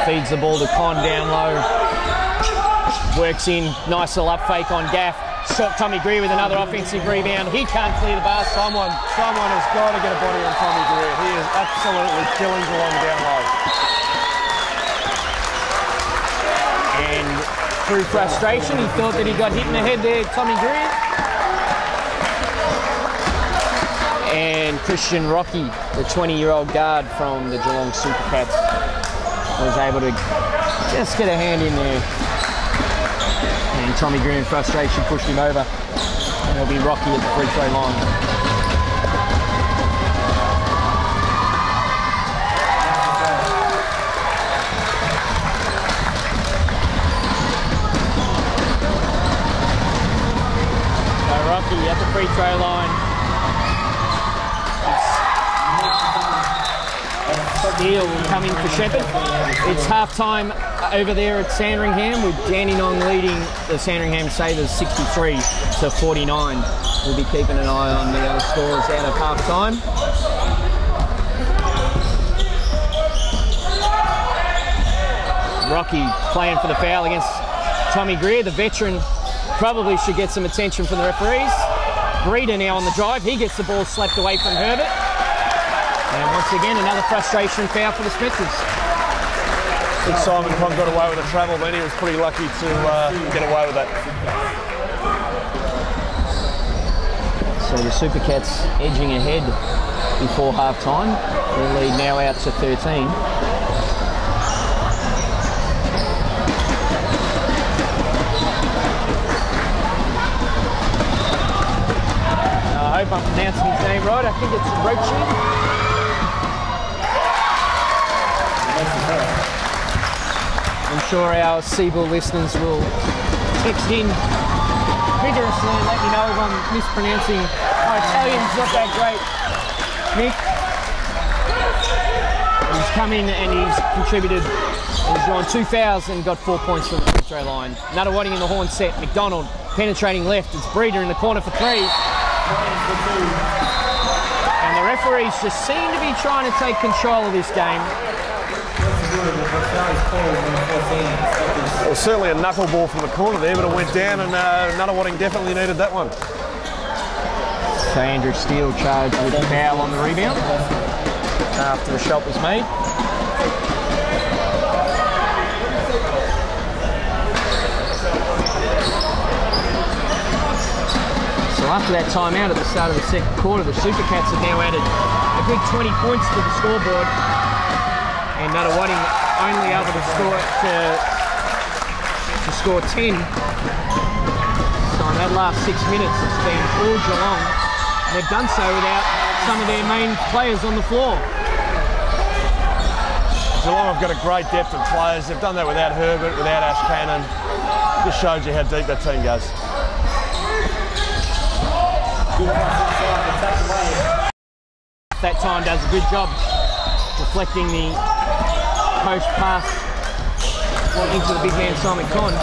feeds the ball to Conn down low. Works in, nice little up fake on Gaff. Shot Tommy Greer with another offensive rebound. He can't clear the bar. Someone, someone has got to get a body on Tommy Greer. He is absolutely killing Geelong down low. And through frustration, he thought that he got hit in the head there, Tommy Greer. And Christian Rocky, the 20-year-old guard from the Geelong Supercats, was able to just get a hand in there. And Tommy Greer in frustration pushed him over. And it'll be Rocky at the free throw line. Rocky at the free throw line. Steele coming for Shepherd. It's half time over there at Sandringham with Dandenong leading the Sandringham Sabres 63 to 49. We'll be keeping an eye on the other scores out of half time. Rocky playing for the foul against Tommy Greer, the veteran, probably should get some attention from the referees. Breeder now on the drive. He gets the ball slapped away from Herbert. And once again, another frustration foul for the Spectres. I think Simon Conn got away with a travel then. He was pretty lucky to uh, get away with that. So the Supercats edging ahead before half time. Their lead now out to 13. I hope I'm pronouncing his name right. I think it's Rochi. I'm sure our SEABL listeners will text in vigorously and let me know if I'm mispronouncing. My Italian's not that great. Nick. He's come in and he's contributed. He's drawn two fouls and got four points from the free throw line. Nunawading in the horn set. McDonald penetrating left. It's Breeder in the corner for three. And the referees just seem to be trying to take control of this game. Well, certainly a knuckleball from the corner there, but it went down and uh, Nunawading definitely needed that one. So Andrew Steele charged with a foul on the rebound after the shot was made. So after that timeout at the start of the second quarter, the Supercats have now added a good 20 points to the scoreboard, and Nunawading only able to score to, to score 10. So in that last six minutes, it's been all Geelong. They've done so without some of their main players on the floor. Geelong have got a great depth of players. They've done that without Herbert, without Ash Cannon. Just shows you how deep that team goes. That time does a good job deflecting the post pass into the big man Simon Conn.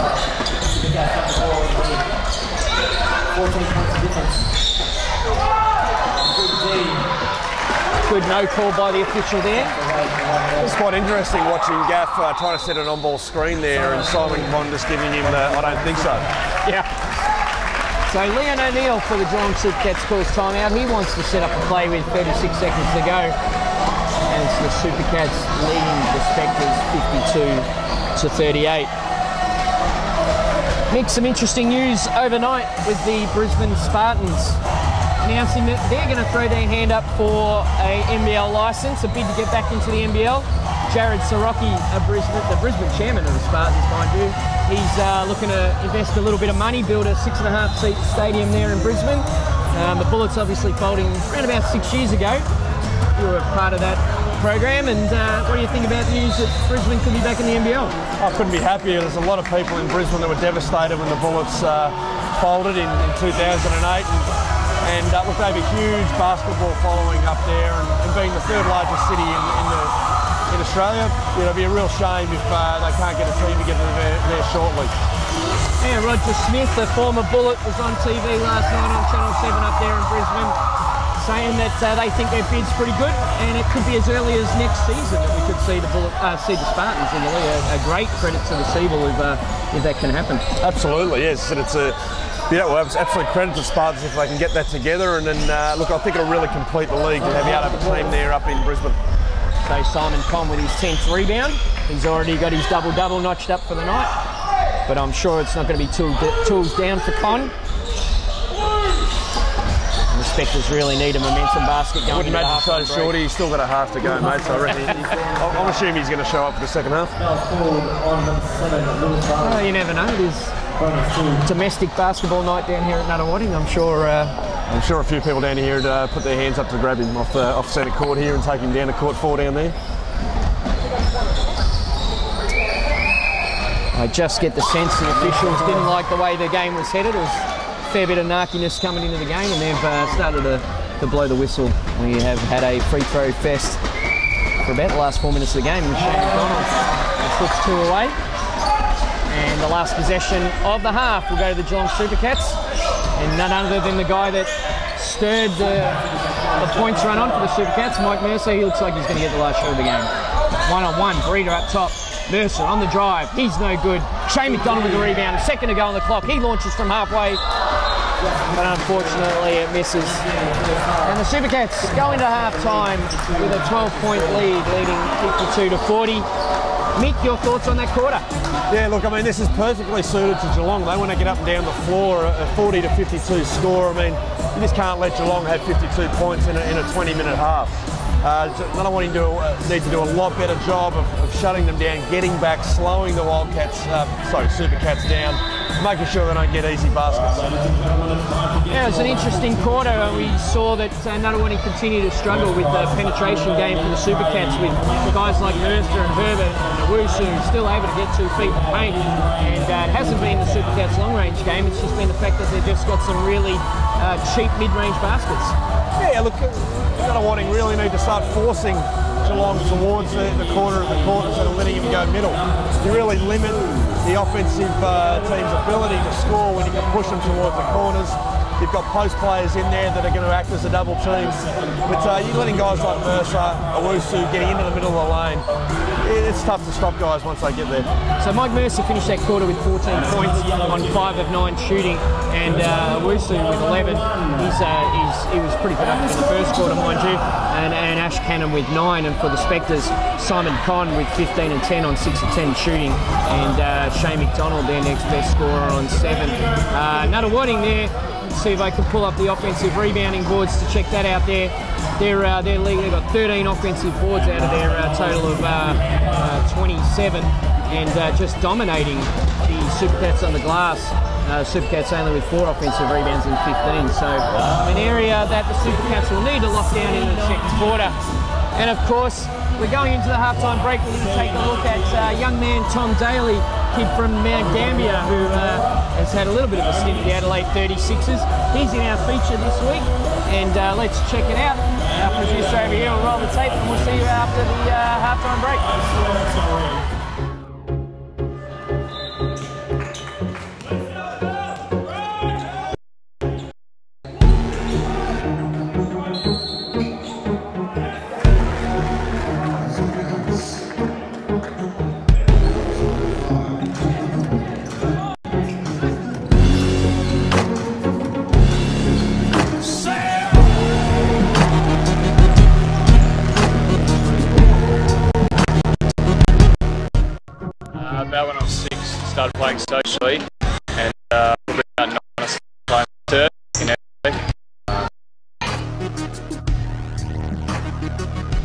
Good no call by the official there. It's quite interesting watching Gaff uh, trying to set an on-ball screen there and Simon Conn just giving him the, I don't think so. Yeah. So Leon O'Neill for the Geelong Supercats calls timeout. He wants to set up a play with 36 seconds to go. As The Supercats leading the Spectres 52 to 38. Nick, some interesting news overnight with the Brisbane Spartans announcing that they're going to throw their hand up for a NBL license, a bid to get back into the NBL. Jared Soroki, Brisbane, the Brisbane chairman of the Spartans, mind you, he's uh, looking to invest a little bit of money, build a six and a half seat stadium there in Brisbane. Um, the Bullets obviously folding around about six years ago. You were part of that program, and uh, what do you think about the news that Brisbane could be back in the NBL? I couldn't be happier. There's a lot of people in Brisbane that were devastated when the Bullets uh, folded in, in 2008. And, and uh, look, they have a huge basketball following up there, and, and being the third largest city in, in the in Australia. It'll be a real shame if uh, they can't get a team together there, there shortly. Yeah, Roger Smith, the former Bullet, was on TV last night on Channel 7 up there in Brisbane, saying that uh, they think their bid's pretty good, and it could be as early as next season that we could see the Bullet, uh, see the Spartans in the league. A, a great credit to the SEABL if, uh, if that can happen. Absolutely, yes, and it's a yeah, well, it's absolute credit to Spartans if they can get that together. And then, uh, look, I think it'll really complete the league to have a team there up in Brisbane. So Simon Conn with his 10th rebound. He's already got his double-double notched up for the night. But I'm sure it's not going to be tool, tools down for Conn. And the Spectres really need a momentum basket going I wouldn't imagine so shorty. He's still got a half to go, mate. So I reckon I'm assuming he's going to show up for the second half. Oh, you never know. It is domestic basketball night down here at Nunawading. I'm sure. Uh, I'm sure a few people down here would uh, put their hands up to grab him off, uh, off centre court here and take him down to court four down there. I just get the sense the officials didn't like the way the game was headed. Fair bit of narkiness coming into the game, and they've uh, started to, to blow the whistle. We have had a free throw fest for about the last four minutes of the game. Shane McDonald puts two away. And the last possession of the half will go to the Geelong Supercats. And none other than the guy that stirred the, the points run on for the Supercats, Mike Mercer. He looks like he's going to get the last shot of the game. One on one, Breeder up top. Mercer on the drive. He's no good. Shane McDonald with the rebound. A second to go on the clock. He launches from halfway. But unfortunately, it misses. And the Supercats go into half time with a 12 point lead, leading 52 to 40. Mick, your thoughts on that quarter? Yeah, look, I mean, this is perfectly suited to Geelong. They want to get up and down the floor, a 40 to 52 score. I mean, you just can't let Geelong have 52 points in a, in a 20 minute half. Uh, not wanting to uh, need to do a lot better job of, of, shutting them down, getting back, slowing the Wildcats, uh, sorry, Supercats down, making sure they don't get easy baskets. Yeah, it was an interesting quarter. And we saw that uh, Nunawading continue to struggle with the penetration game for the Supercats with guys like Mercer and Herbert and Owusu still able to get two feet in the paint. And uh, it hasn't been the Supercats long range game, it's just been the fact that they've just got some really uh, cheap mid range baskets. Yeah, look, Nunawading really need to start forcing Geelong towards the, the corner of the court instead of letting him go middle. You really limit the offensive uh, team's ability to score when you can push them towards the corners. You've got post players in there that are going to act as a double team. But uh, you're letting guys like Mercer, Owusu getting into the middle of the lane. It's tough to stop guys once they get there. So Mike Mercer finished that quarter with 14 points on 5 of 9 shooting and uh, Owusu with 11. He's, uh, he's, he was pretty productive in the first quarter, mind you. And, and Ash Cannon with 9. And for the Spectres, Simon Conn with 15 and 10 on 6 of 10 shooting. And uh, Shane McDonald, their next best scorer on 7. Uh, Nunawading there see if they can pull up the offensive rebounding boards to check that out there. They're, uh, they're league, they've got 13 offensive boards out of their uh, total of uh, uh 27 and uh, just dominating the Supercats on the glass. Uh, Supercats only with four offensive rebounds in 15. So an area that the Supercats will need to lock down in the second quarter. And of course, we're going into the halftime break. We're going to take a look at young man Tom Daly kid from Mount Gambier who uh, has had a little bit of a stint at the Adelaide 36ers. He's in our feature this week, and uh, let's check it out. Our producer over here will roll the tape, and we'll see you after the uh, halftime break. And uh, playing in.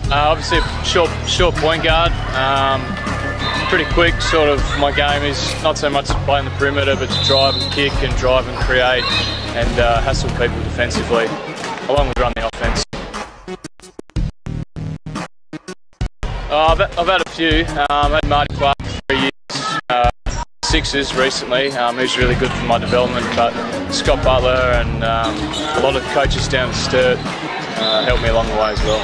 Uh, obviously, a short, short point guard. Um, pretty quick. Sort of my game is not so much to play in the perimeter, but to drive and kick and drive and create and uh, hassle people defensively, along with run the offense. Uh, I've, I've had a few. Um, I had Marty Clark Sixers recently, um, who's really good for my development. But Scott Butler and um, a lot of coaches down at Sturt uh, helped me along the way as well.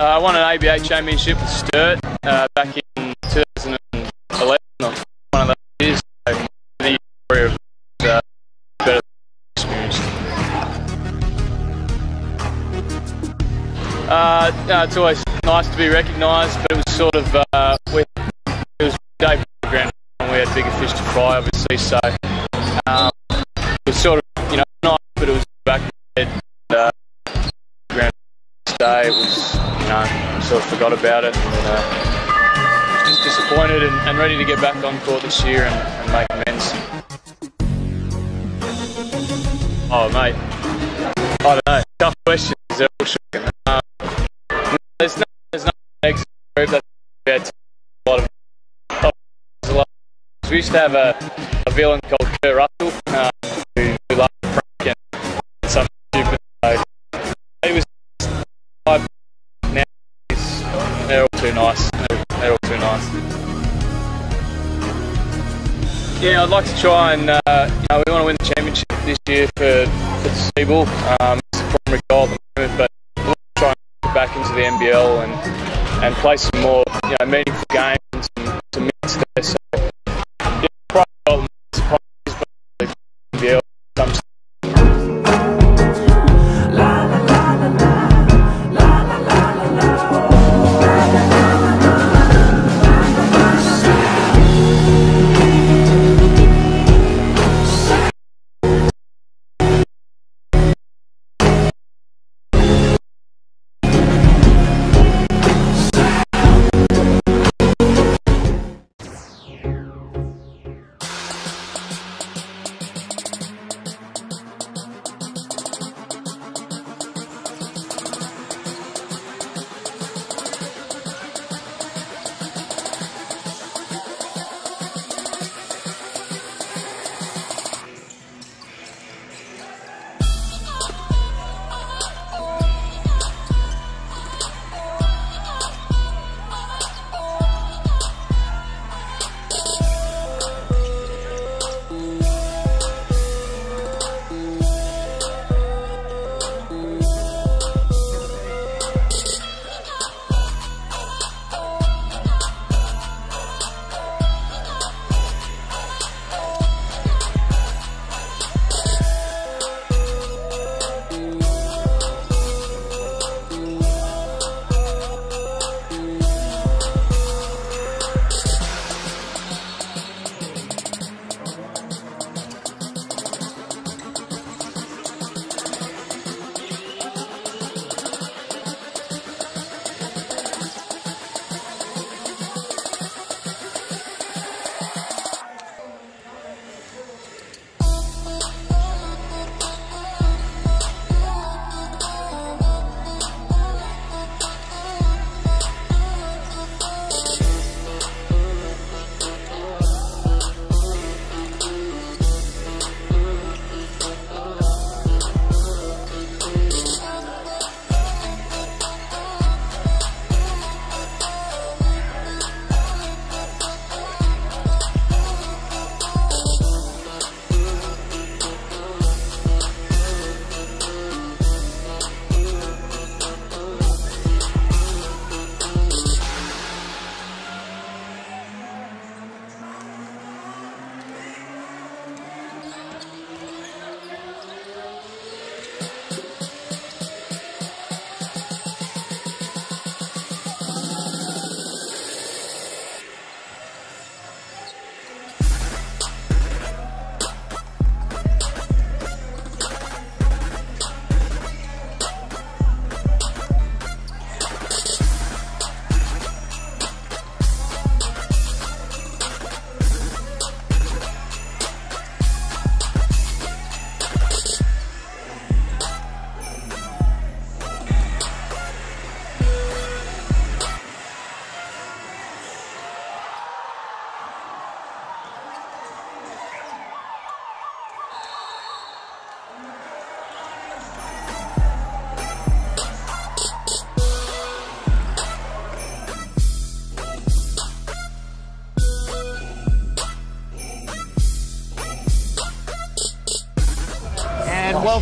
Uh, I won an ABA championship with Sturt uh, back in 2011, or Uh, no, it's always nice to be recognised, but it was sort of uh, we, it was day grand and we had bigger fish to fry, obviously. So um, it was sort of you know nice, but it was back head. Uh, grand day, it was you know sort of forgot about it. And, uh, just disappointed and, and ready to get back on court this year and, and make amends. Oh mate, I don't know. Tough all there's no, there's no exit group that's a lot of. a lot of- We used to have a, a villain called Kurt Russell, um, who, who loved Frank and some stupid. So he was. Now he's, they're all too nice. They're, they're all too nice. Yeah, I'd like to try and uh, you know we want to win the championship this year for for the SEABL. Um, it's primary goal at the moment, but into the NBL and and play some more you know meaningful games and there. So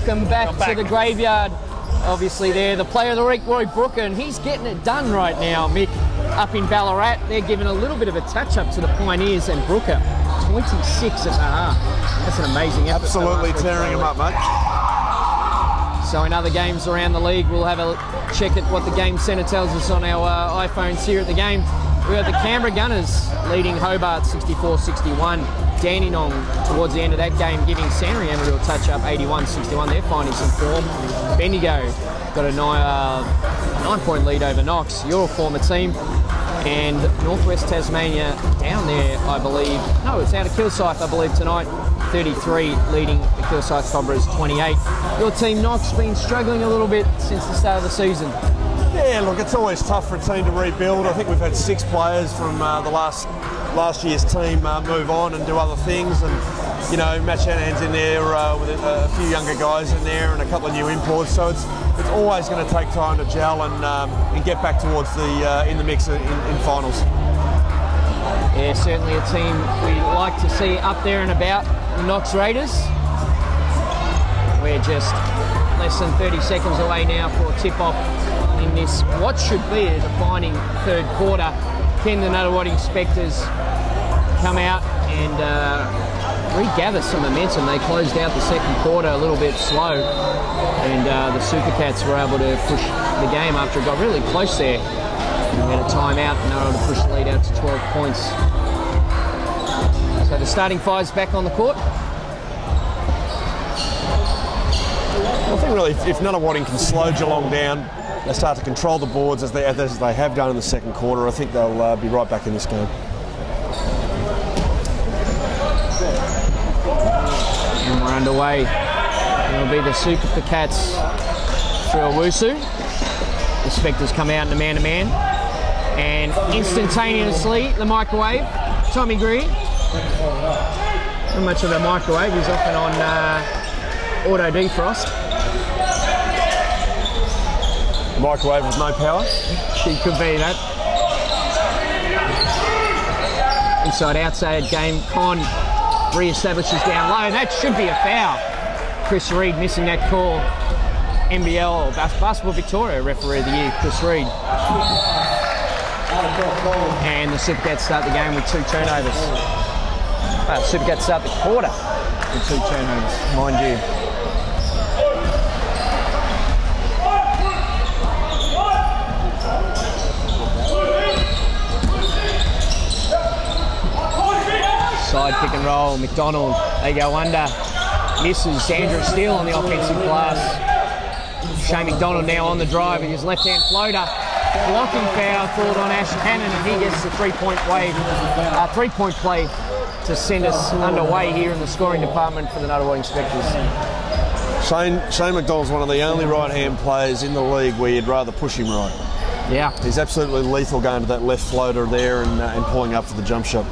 welcome back, Welcome back. to the graveyard. Obviously, there, the player of the week, Roy Brooker, and he's getting it done right now, Mick, up in Ballarat. They're giving a little bit of a touch up to the Pioneers and Brooker. 26 at the half. That's an amazing effort. Absolutely tearing them Ballarat. up, mate. So in other games around the league, we'll have a check at what the game centre tells us on our uh, iPhones here at the game. We have the Canberra Gunners leading Hobart 64-61. Dandenong towards the end of that game giving Sandringham a real touch up 81-61. They're finding some form. Bendigo got a nine, uh, nine point lead over Knox. You're former team. And Northwest Tasmania down there, I believe. No, it's out of Kilsyth, I believe, tonight. 33 leading the Kilsyth Cobras 28. Your team, Knox, been struggling a little bit since the start of the season. Yeah, look, it's always tough for a team to rebuild. I think we've had six players from uh, the last last year's team uh, move on and do other things, and you know, Matt Shanahan's in there uh, with a, a few younger guys in there and a couple of new imports. So it's it's always going to take time to gel and um, and get back towards the uh, in the mix in, in finals. Yeah, certainly a team we like to see up there and about Knox Raiders. We're just less than 30 seconds away now for tip-off in this, what should be a defining third quarter. Can the Nunawading Spectres come out and uh, regather some momentum? They closed out the second quarter a little bit slow and uh, the Supercats were able to push the game after it got really close there. Had a timeout and they were able to push the lead out to 12 points. So the starting five's back on the court. I think really, if, if Nunawading can slow Geelong down, they start to control the boards as they as they have done in the second quarter. I think they'll uh, be right back in this game. Underway. It'll be the Super for Cats through Owusu. The Spectres come out in the man-to-man. And instantaneously, the microwave, Tommy Greer. Not much of a microwave, he's often on uh, auto defrost. Microwave with no power. She could be that. Inside outside game, Conn re-establishes down low. That should be a foul. Chris Reed missing that call. NBL Basketball Victoria referee of the year, Chris Reed. And the Supercats start the game with two turnovers. Uh, Supercats start the quarter with two turnovers, mind you. Side pick and roll, McDonald, they go under. Misses Sandra Steele on the offensive glass. Shane McDonald now on the drive with his left-hand floater. Blocking foul called on Ash Cannon and he gets the three-point play, uh, three-point play to send us underway here in the scoring department for the Nunawading Spectres. Shane Shane McDonald's one of the only right-hand players in the league where you'd rather push him right. Yeah, He's absolutely lethal going to that left floater there and, uh, and pulling up for the jump shot.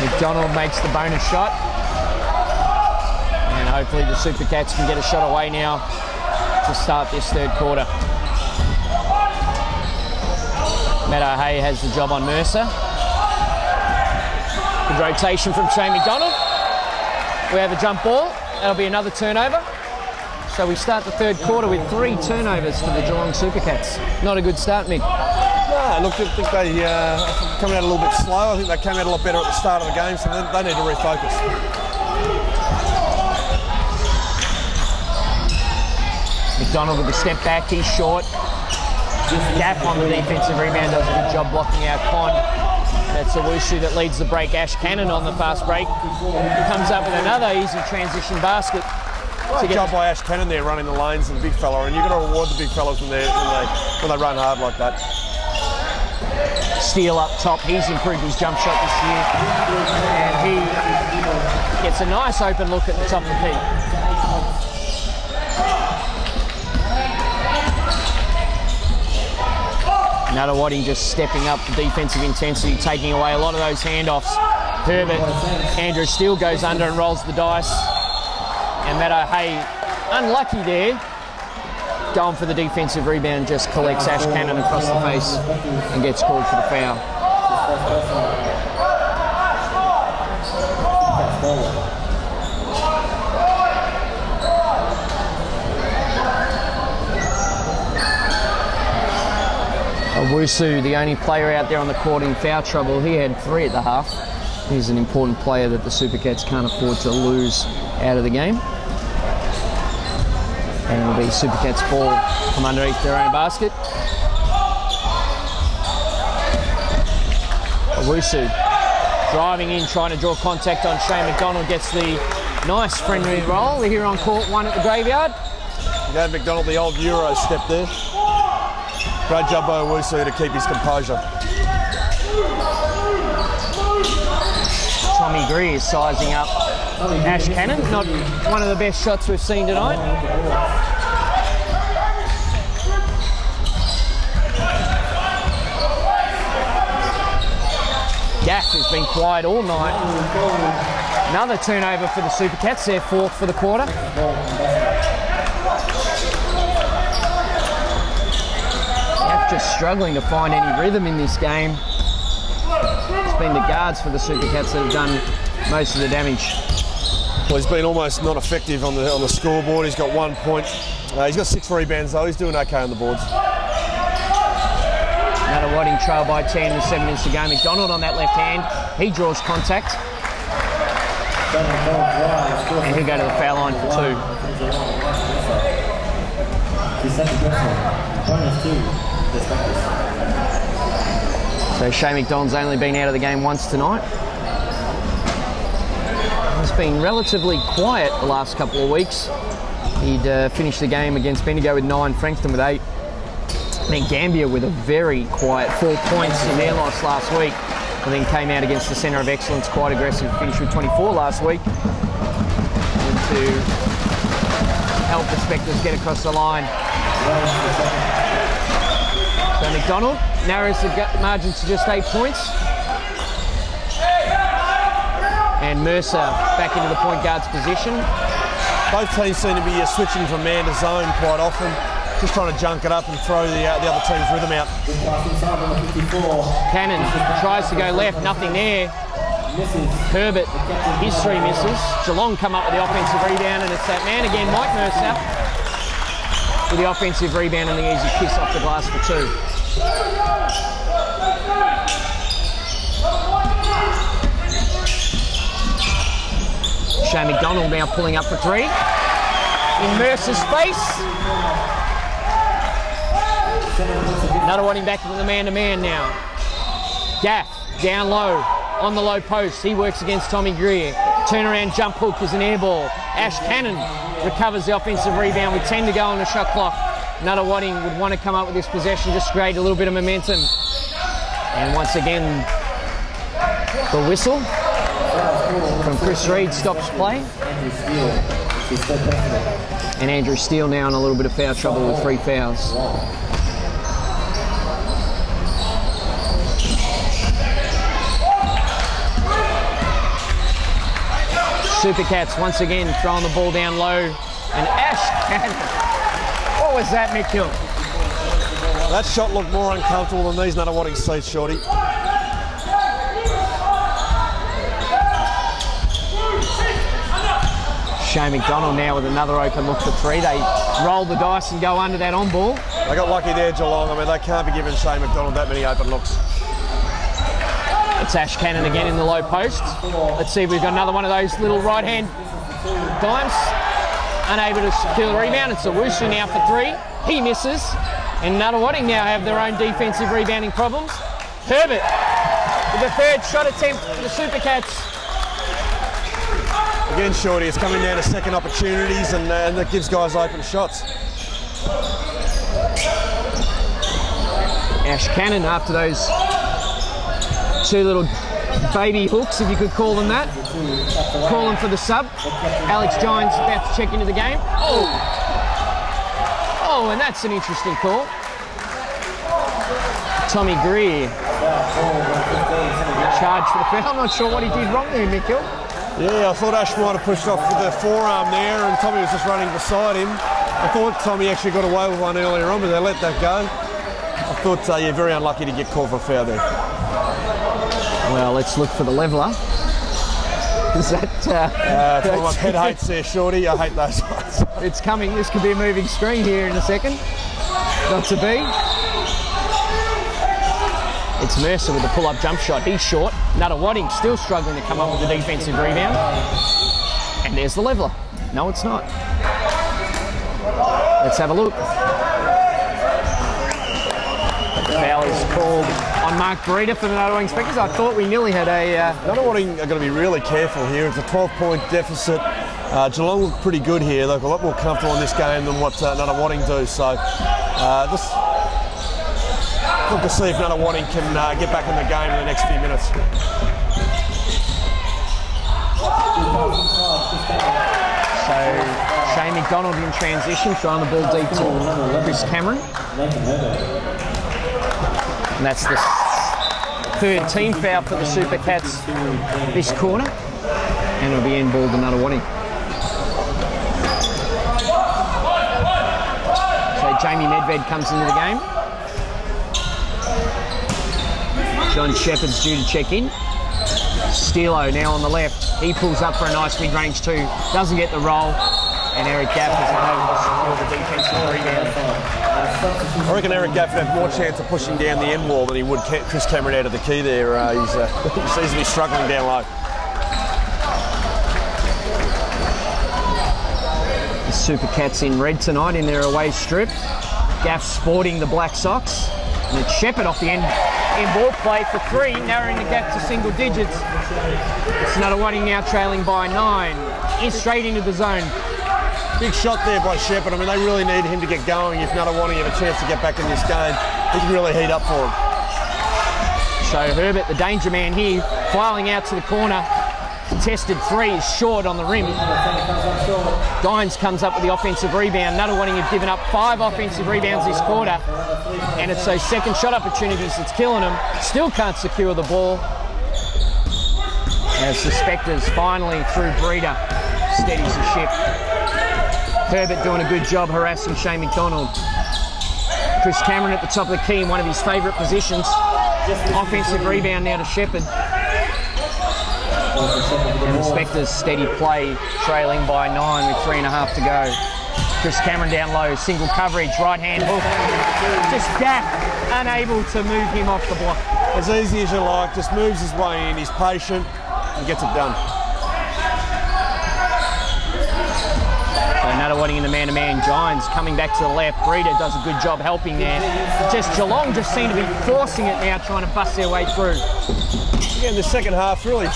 McDonald makes the bonus shot. And hopefully the Supercats can get a shot away now to start this third quarter. Matt O'Hay has the job on Mercer. Good rotation from Shane McDonald. We have a jump ball. That'll be another turnover. So we start the third quarter with three turnovers for the Geelong Supercats. Not a good start, Mick. No, look, I think they uh, coming out a little bit slow. I think they came out a lot better at the start of the game, so they, they need to refocus. McDonald with the step back, he's short. Gaff on the defensive rebound does a good job blocking out Conn. That's Owusu that leads the break. Ash Cannon on the fast break. He Comes up with another easy transition basket. Great job by Ash Cannon there running the lanes and the big fella, and you've got to reward the big fellas when, when they when they run hard like that. Steele up top. He's improved his jump shot this year. And he gets a nice open look at the top of the key. Nunawading just stepping up the defensive intensity, taking away a lot of those handoffs. Herbert, Andrew Steele goes under and rolls the dice. And Matt O'Hay, unlucky there, going for the defensive rebound, just collects Ash Cannon across the face and gets called for the foul. Owusu, the only player out there on the court in foul trouble, he had three at the half. He's an important player that the Super Cats can't afford to lose out of the game. And it'll be Super Cats ball from underneath their own basket. Owusu driving in, trying to draw contact on Shane McDonald, gets the nice friendly roll here on court one at the graveyard. Gave McDonald the old Euro step there. Great job by Owusu to keep his composure. Tommy Greer sizing up Ash Cannon, not one of the best shots we've seen tonight. Has been quiet all night. Another turnover for the Super Cats, their fourth for the quarter. Just struggling to find any rhythm in this game. It's been the guards for the Super Cats that have done most of the damage. Well, he's been almost not effective on the on the scoreboard. He's got one point. Uh, he's got six rebounds though. He's doing okay on the boards. Trail by 10 with seven minutes to go. McDonald on that left hand. He draws contact. And he'll go to the foul line for two. So Shane McDonald's only been out of the game once tonight. He's been relatively quiet the last couple of weeks. He'd uh, finished the game against Bendigo with nine, Frankston with eight. And then Gambier with a very quiet four points in their loss last week. And then came out against the Centre of Excellence, quite aggressive, finished with 24 last week. And to help the Spectres get across the line. So McDonald narrows the margin to just eight points. And Mercer back into the point guard's position. Both teams seem to be uh, switching from man to zone quite often, just trying to junk it up and throw the, uh, the other team's rhythm out. Cannon tries to go left, nothing there. Herbert, his three misses. Geelong come up with the offensive rebound, and it's that man again, Mike Mercer, with the offensive rebound and the easy kiss off the glass for two. Shane McDonald now pulling up for three. In Mercer's face. Another him back into the man-to-man now. Gaff down low on the low post. He works against Tommy Greer. Turnaround jump hook is an air ball. Ash Cannon recovers the offensive rebound with 10 to go on the shot clock. Nunawading would want to come up with this possession, just create a little bit of momentum. And once again, the whistle from Chris Reed stops play. And Andrew Steele now in a little bit of foul trouble with three fouls. Super Cats once again throwing the ball down low. And Ash Cannon. What was that, Mick Hill? That shot looked more uncomfortable than these Nunawading seats, Shorty. Shane McDonald now with another open look for three. They roll the dice and go under that on ball. They got lucky there, Geelong. I mean, they can't be giving Shane McDonald that many open looks. It's Ash Cannon again in the low post. Let's see if we've got another one of those little right hand dimes. Unable to secure the rebound. It's Owusu now for three. He misses. And Nunawading now have their own defensive rebounding problems. Herbert with the third shot attempt for the Super Cats. Again, Shorty, it's coming down to second opportunities and, uh, and that gives guys open shots. Ash Cannon after those two little baby hooks, if you could call them that. Call them for the sub. Alex Gines about to check into the game. Oh! Oh, and that's an interesting call. Tommy Greer. Charged for the foul. I'm not sure what he did wrong there, Mikkel. Yeah, I thought Ash might have pushed off with the forearm there and Tommy was just running beside him. I thought Tommy actually got away with one earlier on, but they let that go. I thought, uh, yeah, very unlucky to get called for a foul there. Well, let's look for the leveller. Is that. Uh, Uh, it's my pet hates there, Shorty. I hate those ones. It's coming. This could be a moving screen here in a second. Not to be. It's Mercer with the pull-up jump shot. He's short. Nunawading still struggling to come up with the defensive rebound. And there's the leveler. No, it's not. Let's have a look. The foul is called Mark Breeder for the Nunawading Spectres. I thought we nearly had a... Uh, Nunawading are going to be really careful here. It's a 12-point deficit. Uh, Geelong look pretty good here. They look a lot more comfortable in this game than what uh, Nunawading do. So uh, just look to see if Nunawading can uh, get back in the game in the next few minutes. So Shane McDonald in transition, throwing the ball deep to Chris Cameron. And that's the third team foul for the Super Cats this corner. And it'll be ball to Nunawading. So Jamie Nedved comes into the game. John Shepherd's due to check in. Stilo now on the left. He pulls up for a nice mid-range two. Doesn't get the roll. And Eric Gaff is able to secure the defensive rebound. I reckon Eric Gafford had more chance of pushing down the end wall than he would Chris Cameron out of the key there. Uh, he's, uh, he seems to be struggling down low. The Super Cats in red tonight in their away strip. Gaff sporting the black socks. And it's Shepherd off the end in ball play for three, narrowing the gap to single digits. It's Nunawading now trailing by nine. In straight into the zone. Big shot there by Shepard. I mean, they really need him to get going if Nunawading have a chance to get back in this game. He can really heat up for him. So Herbert, the danger man here, filing out to the corner. Contested three is short on the rim. Dines comes up with the offensive rebound. Nunawading have given up five offensive rebounds this quarter. And it's those second shot opportunities that's killing them. Still can't secure the ball. As the Spectres finally, through Breeder, steadies the ship. Herbert doing a good job harassing Shane McDonald. Chris Cameron at the top of the key in one of his favourite positions. Offensive rebound now to Shepherd. And the Spectres steady play, trailing by nine with three and a half to go. Chris Cameron down low, single coverage, right hand hook. Just Gaff unable to move him off the block. As easy as you like, just moves his way in. He's patient and gets it done. Nunawading in the man-to-man. Giants coming back to the left. Breeder does a good job helping there. Just Geelong just seem to be forcing it now, trying to bust their way through. Again, the second half really,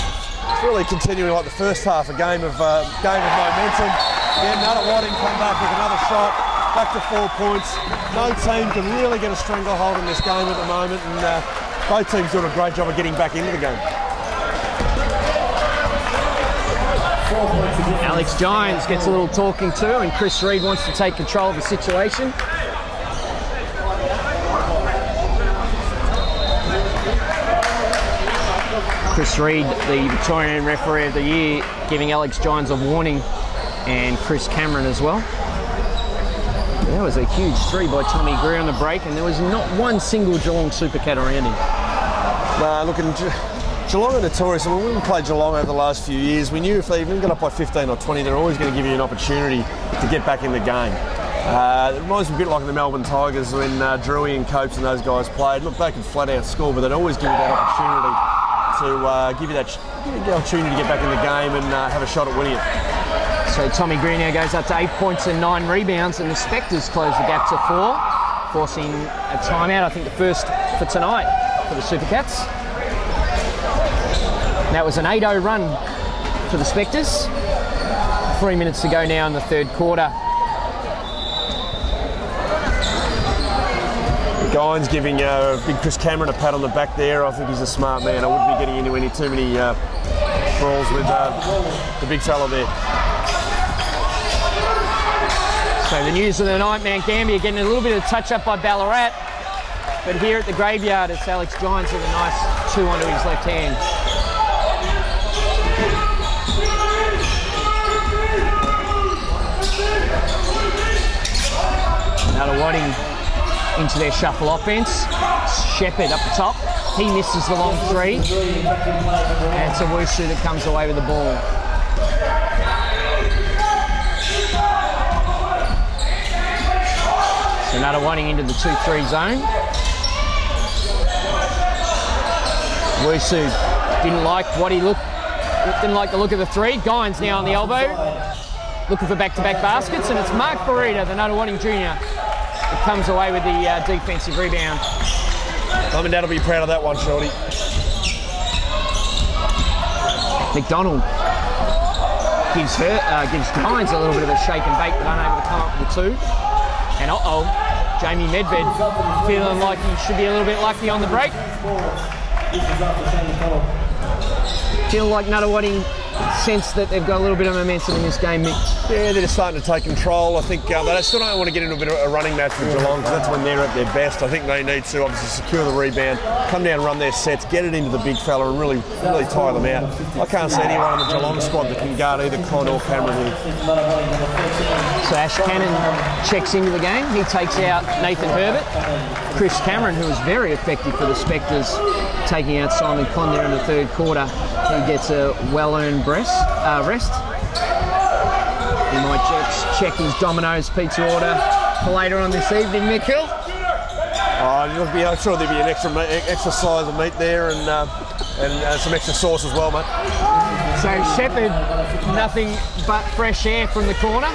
really continuing like the first half, a game of uh, game of momentum. Again, Nunawading come back with another shot, back to four points. No team can really get a stranglehold in this game at the moment, and uh, both teams doing a great job of getting back into the game. Alex Giants gets a little talking to, and Chris Reed wants to take control of the situation. Chris Reed, the Victorian referee of the year, giving Alex Giants a warning, and Chris Cameron as well. That was a huge three by Tommy Greer on the break, and there was not one single Geelong Supercat around him. Nah, look, and Ge- Geelong are notorious. When we played Geelong over the last few years, we knew if they even got up by 15 or 20, they're always going to give you an opportunity to get back in the game. Uh, it reminds me a bit like the Melbourne Tigers when uh, Drewy and Copes and those guys played. Look, they could flat out score, but they'd always give you that opportunity to uh, give you that give you the opportunity to get back in the game and uh, have a shot at winning it. So Tommy Greer now goes up to eight points and nine rebounds, and the Spectres close the gap to four, forcing a timeout. I think the first for tonight for the Supercats. That was an 8-0 run for the Spectres. Three minutes to go now in the third quarter. Guy's giving uh, big Chris Cameron a pat on the back there. I think he's a smart man. I wouldn't be getting into any too many uh, brawls with uh, the big fella there. So the news of the night, Mount Gambier getting a little bit of touch up by Ballarat. But here at the graveyard, it's Alex Giants with a nice two onto his left hand. Into their shuffle offense. Shepherd up the top. He misses the long three. And it's Owusu that comes away with the ball. So Nunawading into the 2-3 zone. Owusu didn't like what he looked, didn't like the look of the three. Guyans now on the elbow, looking for back-to-back baskets, and it's Mark Barita, the Nunawading Junior, that comes away with the uh, defensive rebound. Mum and Dad will be proud of that one, Shorty. McDonald gives her, uh, gives Gines a little bit of a shake and bake, but unable to come up with the two. And uh-oh, Jamie Medved feeling like he should be a little bit lucky on the break. Feel like Nunawading sense that they've got a little bit of momentum in this game, Mick. Yeah, they're just starting to take control. I think um, they still don't want to get into a bit of a running match with Geelong because that's when they're at their best. I think they need to obviously secure the rebound, come down, run their sets, get it into the big fella, and really, really tire them out. I can't see anyone in the Geelong squad that can guard either Conn or Cameron here. So Ash Cannon checks into the game. He takes out Nathan Herbert. Chris Cameron, who was very effective for the Spectres, taking out Simon Conn there in the third quarter. He gets a well-earned breast, uh, rest. He might just check his Domino's pizza order for later on this evening, Mick Hill. Oh, be, I'm sure there'll be an extra extra size of meat there and uh, and uh, some extra sauce as well, mate. So Shepherd, nothing but fresh air from the corner.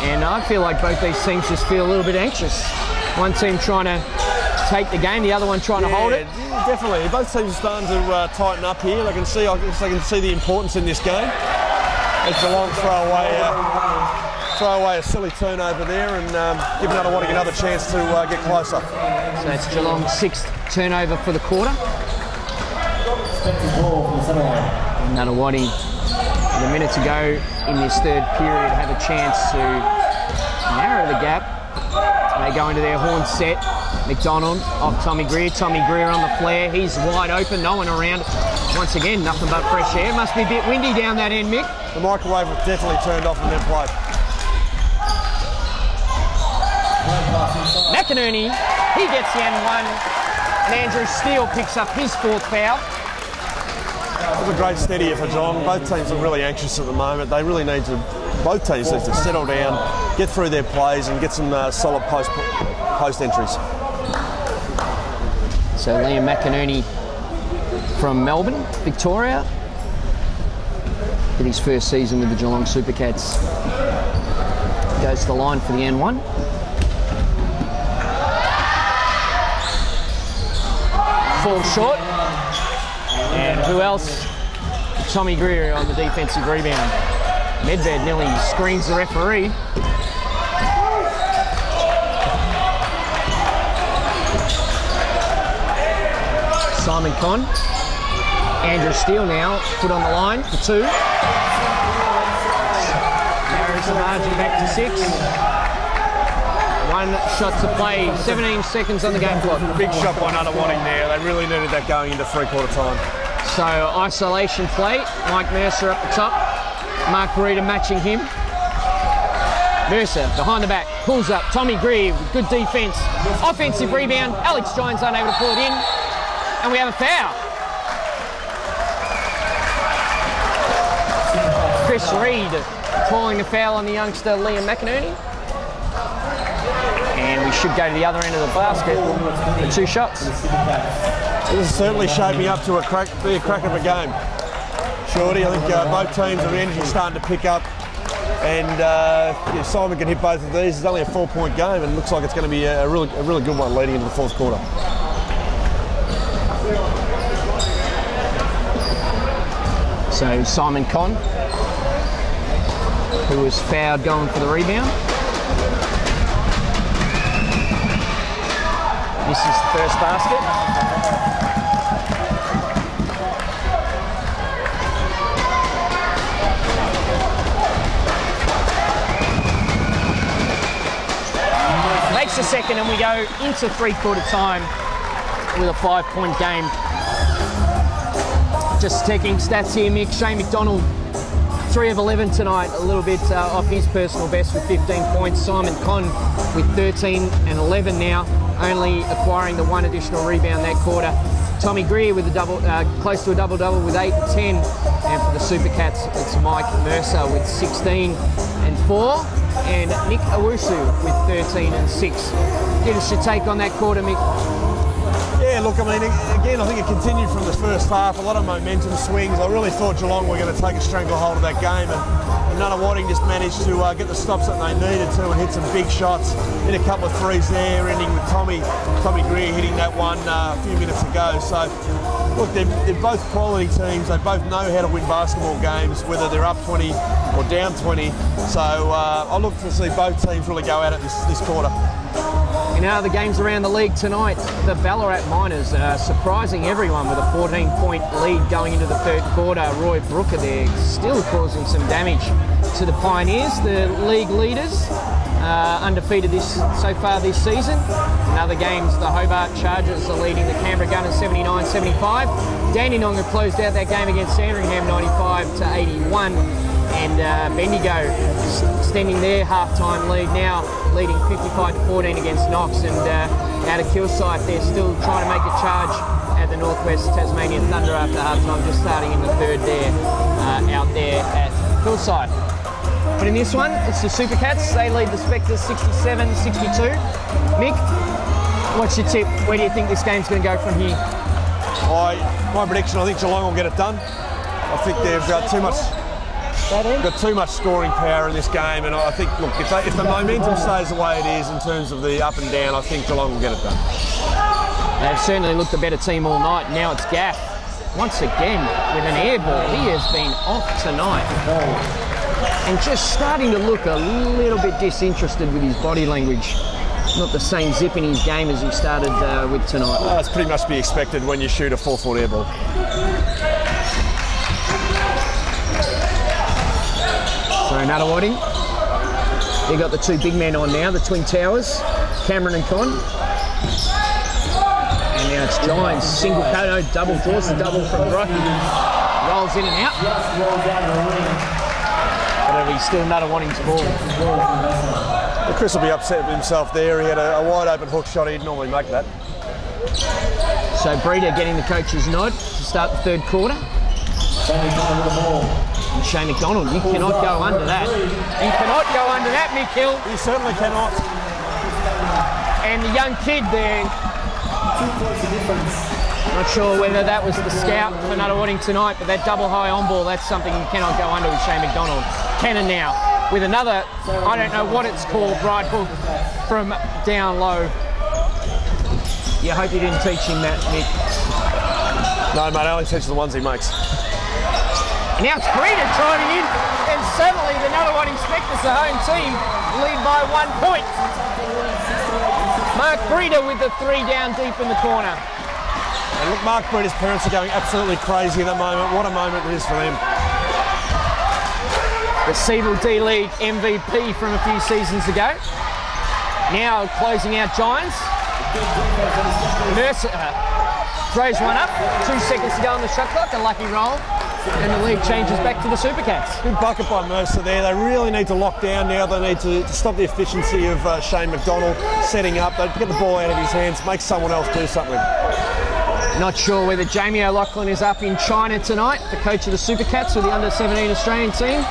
And I feel like both these teams just feel a little bit anxious. One team trying to take the game, the other one trying to hold it. Definitely. Both teams are starting to uh, tighten up here. I can see, I can, see the importance in this game. As Geelong throw away, uh, throw away a silly turnover there and um, give another one another chance to uh, get closer. So it's Geelong's sixth turnover for the quarter. Nunawading, with a minute to go in this third period, have a chance to narrow the gap. They go into their horn set. McDonald off Tommy Greer. Tommy Greer on the flare. He's wide open, no one around. Once again, nothing but fresh air. Must be a bit windy down that end, Mick. The microwave was definitely turned off in their play. McInerney, he gets the end one. And Andrew Steele picks up his fourth foul. It was a great steady for John. Both teams are really anxious at the moment. They really need to, both teams need to settle down, get through their plays and get some uh, solid post, post entries. So Liam McInerney from Melbourne, Victoria, in his first season with the Geelong Supercats. Goes to the line for the N1. Fall short. And who else? Tommy Greer on the defensive rebound. Medved nearly screens the referee. Simon Conn. Andrew Steele now, put on the line for two. Narrows the margin back to six. One shot to play, 17 seconds on the game clock. Big shot by Nunawading there. They really needed that going into three quarter time. So isolation play, Mike Mercer up the top, Mark Burita matching him. Mercer behind the back, pulls up, Tommy Greer, good defence, offensive rebound, Alex Gines unable to pull it in, and we have a foul. Chris Reed calling a foul on the youngster Liam McInerney. And we should go to the other end of the basket for two shots. This is certainly shaping up to a crack, be a crack of a game. Shorty, I think uh, both teams are energy starting to pick up. And uh, yeah, Simon can hit both of these. It's only a four-point game, and it looks like it's going to be a, a really, a really good one leading into the fourth quarter. So Simon Conn, who was fouled going for the rebound. This is the first basket. Makes the second and we go into three quarter time with a five point game. Just taking stats here, Mick. Shane McDonald, 3 of 11 tonight, a little bit uh, off his personal best with 15 points. Simon Conn with 13 and 11 now, only acquiring the one additional rebound that quarter. Tommy Greer with a double, uh, close to a double double with 8 and 10. And for the Supercats, it's Mike Mercer with 16 and 4. And Nick Owusu with 13 and 6. Give us your take on that quarter, Mick. Yeah, look, I mean, again, I think it continued from the first half. A lot of momentum swings. I really thought Geelong were going to take a stranglehold of that game, and, and Nunawading just managed to uh, get the stops that they needed to and hit some big shots. Hit a couple of threes there, ending with Tommy Tommy Greer hitting that one uh, a few minutes ago. So, look, they're, they're both quality teams. They both know how to win basketball games, whether they're up 20 or down 20. So, uh, I look to see both teams really go at it this, this quarter. In other games around the league tonight, the Ballarat Miners surprising everyone with a 14 point lead going into the third quarter. Roy Brooker there still causing some damage to the Pioneers, the league leaders. Uh, undefeated this so far this season. In other games, the Hobart Chargers are leading the Canberra Gunners 79-75. Dandenong have closed out that game against Sandringham 95 to 81 and uh, Bendigo extending their half-time lead now, 55 to 14 against Knox. And uh, out of Kilsyth, they're still trying to make a charge at the Northwest Tasmanian Thunder after half-time, just starting in the third there, uh, out there at Kilsyth. But in this one, it's the Super Cats. They lead the Spectres 67 62. Mick, what's your tip? Where do you think this game's going to go from here? I, my prediction, I think Geelong will get it done. I think they've got too much got too much scoring power in this game, and I think, look, if, they, if the momentum stays the way it is in terms of the up and down, I think Geelong will get it done. They've certainly looked a better team all night. Now it's Gaff once again with an air ball. He has been off tonight. And just starting to look a little bit disinterested with his body language. Not the same zip in his game as he started uh, with tonight. Oh, that's pretty much to be expected when you shoot a four foot air ball. So Nunawading, they got the two big men on now, the Twin Towers, Cameron and Conn. And now it's Giants, single Kono, double draws the double from Rocky. Rolls in and out. But it'll be still Nunawading's ball. Well, Chris will be upset with himself there. He had a, a wide open hook shot. He'd normally make that. So Breeder getting the coach's nod to start the third quarter. And Shane McDonald, you cannot go under that. You cannot go under that, Mick Hill. He certainly cannot. And the young kid there. Not sure whether that was the scout for Nunawading tonight, but that double high on ball, that's something you cannot go under with Shane McDonald. Cannon now with another, I don't know what it's called, right hook from down low. You hope you didn't teach him that, Mick. No, mate, I only teach the ones he makes. Now it's Breeder driving in, and suddenly the one inspectors the home team, lead by one point. Mark Breeder with the three down deep in the corner. And look, Mark Breeder's parents are going absolutely crazy at the moment. What a moment it is for them. The SEABL D League MVP from a few seasons ago. Now closing out Giants. Mercer uh, throws one up. Two seconds to go on the shot clock. A lucky roll. And the league changes back to the Supercats. Good bucket by Mercer there. They really need to lock down now. They need to, to stop the efficiency of uh, Shane McDonald setting up. They get the ball out of his hands, make someone else do something. Not sure whether Jamie O'Loughlin is up in China tonight, the coach of the Supercats with the under 17 Australian team.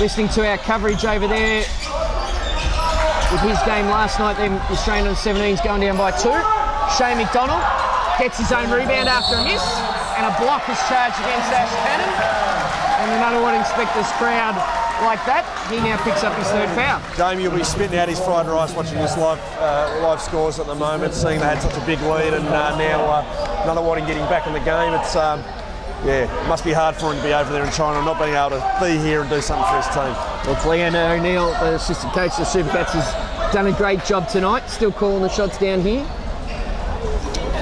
Listening to our coverage over there with his game last night, then the Australian under 17s going down by two. Shane McDonald gets his own rebound after a miss, and a block is charged against Ash Cannon. And the Nunawading Spectres crowd like that, he now picks up his third foul. Jamie will be spitting out his fried rice watching this live uh, live scores at the moment, seeing they had such a big lead and uh, now uh, Nunawading getting back in the game. It's um, yeah, it must be hard for him to be over there in China not being able to be here and do something for his team. Well, Leon O'Neill, the assistant coach of the Supercats, has done a great job tonight, still calling the shots down here.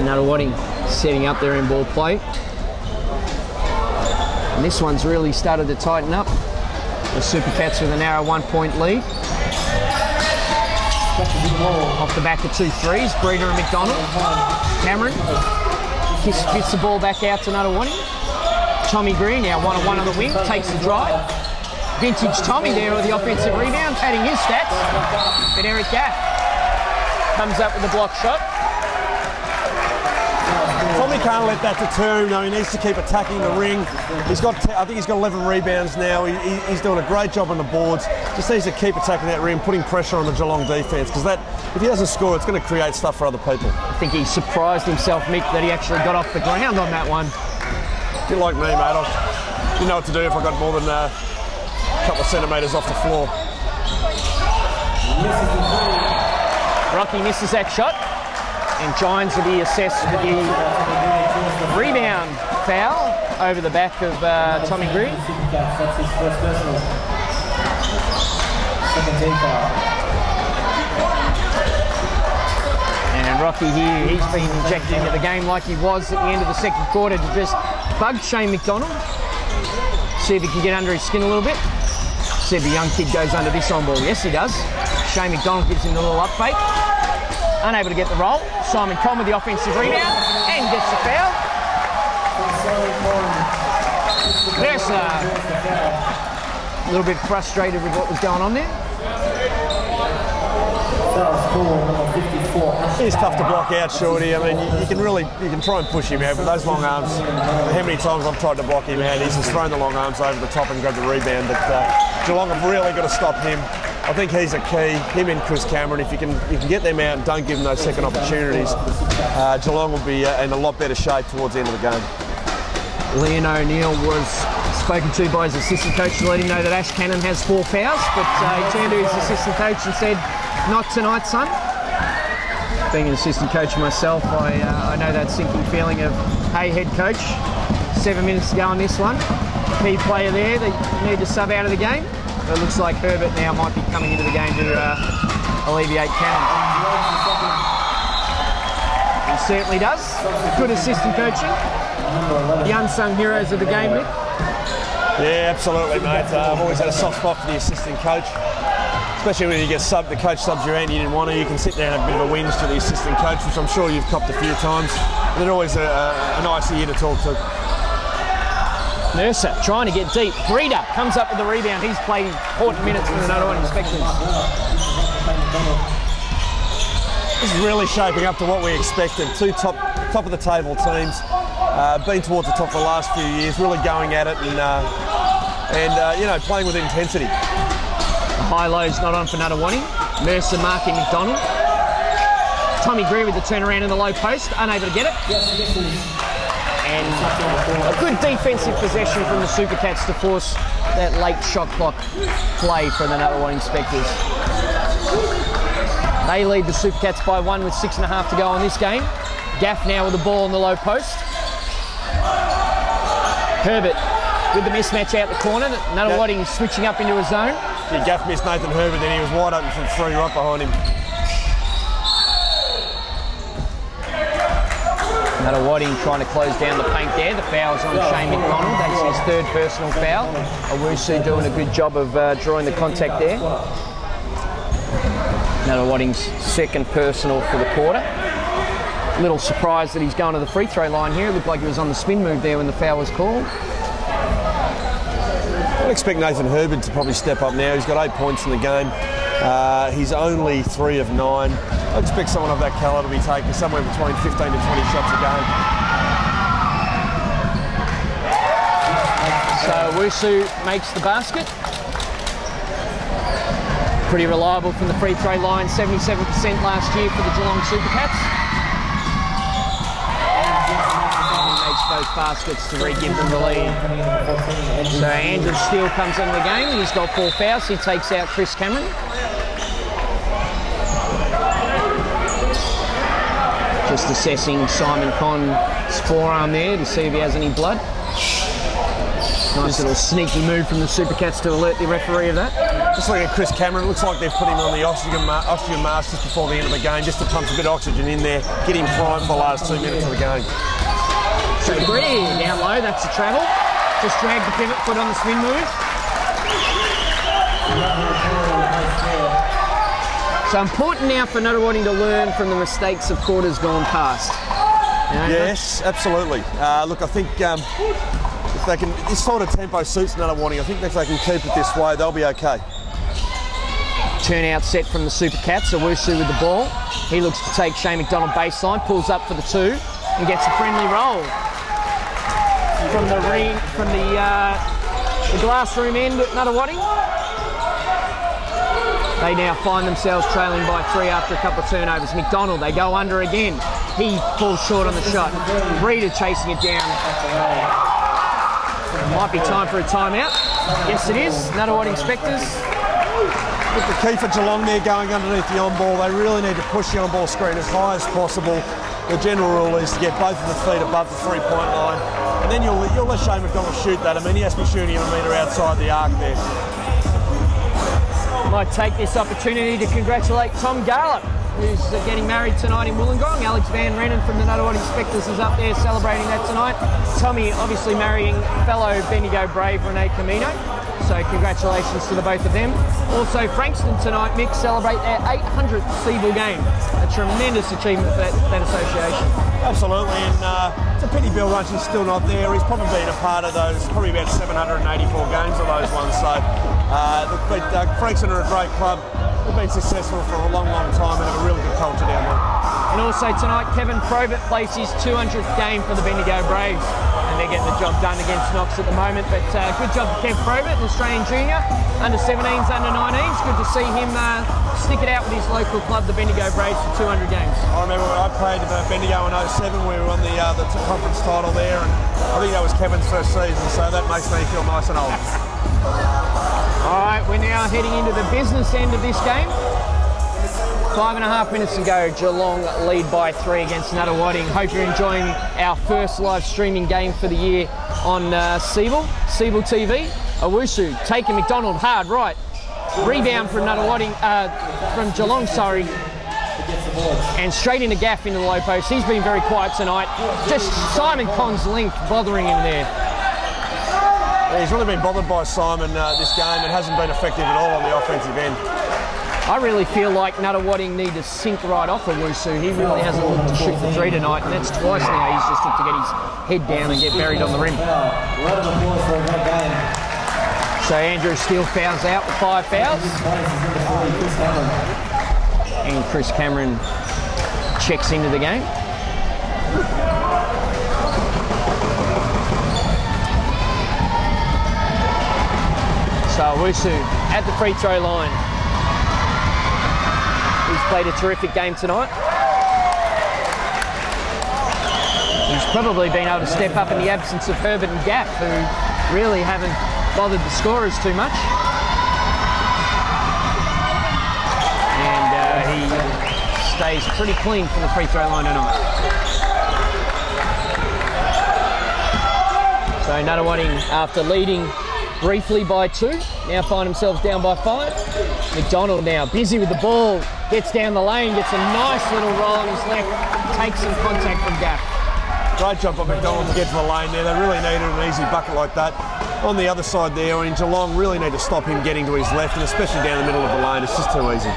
Nunawading setting up their in ball play. And this one's really started to tighten up. The Supercats with a narrow one point lead. Off the back of two threes, Breeder and McDonald. Cameron kiss, spits the ball back out to Nunawading. Tommy Greer now one on one on the wing, takes the drive. Vintage Tommy there with the offensive rebound, padding his stats. But Eric Gaff comes up with a block shot. Tommy can't let that deter him. though. he needs to keep attacking the ring. He's got, I think he's got 11 rebounds now. He, he- he's doing a great job on the boards. Just needs to keep attacking that rim, putting pressure on the Geelong defence because that, if he doesn't score, it's going to create stuff for other people. I think he surprised himself, Mick, that he actually got off the ground on that one. You like me, mate, I didn't know what to do if I got more than uh, a couple of centimetres off the floor. Rocky misses that shot, and Giants will be assessed for the rebound foul over the back of uh, Tommy Greer. Second. And Rocky here, he's been injected into the game like he was at the end of the second quarter to just bug Shane McDonald. See if he can get under his skin a little bit. See if the young kid goes under this on ball. Yes, he does. Shane McDonald gives him the little up fake. Unable to get the roll. Simon Conn with the offensive rebound and gets the foul. There's a little bit frustrated with what was going on there. Foul score number 54. He's tough to block out, Shorty. I mean, you, you can really, you can try and push him out, but those long arms, how many times I've tried to block him out, he's just thrown the long arms over the top and grabbed the rebound. But uh, Geelong have really got to stop him. I think he's a key, him and Chris Cameron. If you can, you can get them out and don't give them those second opportunities, uh, Geelong will be uh, in a lot better shape towards the end of the game. Leon O'Neill was spoken to by his assistant coach to let him know that Ash Cannon has four fouls, but uh, he turned to his assistant coach and said, "Not tonight, son." Being an assistant coach myself, I, uh, I know that sinking feeling of, "Hey, head coach, seven minutes to go on this one. Key player there that you need to sub out of the game." It looks like Herbert now might be coming into the game to uh, alleviate Cannon. He certainly does. Good assistant coaching. The unsung heroes of the game, Nick. Yeah, absolutely, mate. Uh, I've always had a soft spot for the assistant coach, especially when you get subbed, The coach subs you and you didn't want to. You can sit there and have a bit of a whinge to the assistant coach, which I'm sure you've copped a few times. They're always a, a, a nice ear to talk to. Mercer trying to get deep. Breeder comes up with the rebound. He's played 40 minutes for the Nunawading Spectres. This is really shaping up to what we expected. Two top top of the table teams, uh, been towards the top for the last few years, really going at it and uh, and uh, you know playing with intensity. The high low's not on for Nunawading. Mercer marking McDonald. Tommy Greer with the turnaround in the low post, unable to get it. And a good defensive possession from the Supercats to force that late shot clock play from the Nunawading Spectres. They lead the Supercats by one with six and a half to go on this game. Gaff now with the ball in the low post. Herbert with the mismatch out the corner. Nunawading switching up into a zone. Yeah, Gaff missed Nathan Herbert, then he was wide open from three right behind him. Nunawading trying to close down the paint there. The foul's on Shane McDonald. That's his third personal foul. Owusu doing a good job of uh, drawing the contact there. Nunawading's second personal for the quarter. A little surprised that he's going to the free throw line here. It looked like he was on the spin move there when the foul was called. I'd expect Nathan Herbert to probably step up now. He's got eight points in the game. Uh, he's only three of nine. I expect someone of that calibre to be taking somewhere between 15 to 20 shots a game. So Owusu makes the basket. Pretty reliable from the free throw line, 77% last year for the Geelong Supercats. And he makes both baskets to re-give them the lead. So Andrew Steele comes into the game. He's got four fouls. He takes out Chris Cameron. Just assessing Simon Conn's forearm there to see if he has any blood. Nice little sneaky move from the Supercats to alert the referee of that. Just looking at Chris Cameron, it looks like they've put him on the oxygen, ma- oxygen mask just before the end of the game, just to pump a bit of oxygen in there, get him primed for the last two minutes of the game. So Gritty down low, that's the travel. Just drag the pivot foot on the spin move. So important now for Nunawading to learn from the mistakes of quarters gone past. You know, Yes, absolutely. Uh, look, I think um, if they can, this sort of tempo suits another warning. I think if they can keep it this way, they'll be okay. Turnout set from the Supercats. Owusu with the ball. He looks to take Shane McDonald baseline, pulls up for the two. and gets a friendly roll from the ring from the uh, the glass room end at Nunawading. They now find themselves trailing by three after a couple of turnovers. McDonald, they go under again. He falls short on the shot. Reader chasing it down. Might be time for a timeout. Yes, it is. Nunawading Spectres. With the key for Geelong there going underneath the on ball, they really need to push the on ball screen as high as possible. The general rule is to get both of the feet above the three point line, and then you'll, you'll let Shane McDonald shoot that. I mean, he has to be shooting a metre outside the arc there. Might take this opportunity to congratulate Tom Garlepp, who's uh, getting married tonight in Wollongong. Alex Van Rennen from the Nunawading Spectres is up there celebrating that tonight. Tommy obviously marrying fellow Bendigo Brave Renee Camino. So congratulations to the both of them. Also Frankston tonight, Mick, celebrate their 800th SEABL game. A tremendous achievement for that, that association. Absolutely, and uh, it's a pity Bill Runch is still not there. He's probably been a part of those, probably about 784 games of those ones. So, uh, look, but uh, Frankston are a great club. They've been successful for a long, long time and have a really good culture down there. And also tonight, Kevin Probert plays his 200th game for the Bendigo Braves. And they're getting the job done against Knox at the moment. But uh, good job for Kev Probert, an Australian junior, under 17s, under 19s. Good to see him uh, stick it out with his local club, the Bendigo Braves, for 200 games. I remember when I played for Bendigo in 07, we were on the, uh, the conference title there, and I think that was Kevin's first season, so that makes me feel nice and old. All right, we're now heading into the business end of this game. Five and a half minutes to go. Geelong lead by three against Nunawading. Hope you're enjoying our first live streaming game for the year on uh, SEABL, SEABL TV. Owusu taking McDonald hard right. Rebound from Nunawading, uh, from Geelong, sorry. And straight into Gaff into the low post. He's been very quiet tonight. Just Simon Conn's length bothering him there. He's really been bothered by Simon uh, this game and hasn't been effective at all on the offensive end. I really feel like Nunawading need to sink right off Owusu. He really hasn't looked to shoot the three tonight, and that's twice now he's just looked to get his head down and get buried on the rim. Of. So Andrew Steele fouls out with five fouls, and Chris Cameron checks into the game. So at the free throw line. He's played a terrific game tonight. He's probably been able to step up in the absence of Herbert and Gaff, who really haven't bothered the scorers too much. And uh, he stays pretty clean from the free throw line tonight. So Nunawading, after leading briefly by two, now find themselves down by five. McDonald now busy with the ball, gets down the lane, gets a nice little roll on his left, takes some contact from Gaff. Great job by McDonald to get to the lane there. They really needed an easy bucket like that. On the other side there, I mean, Geelong really need to stop him getting to his left, and especially down the middle of the lane. It's just too easy.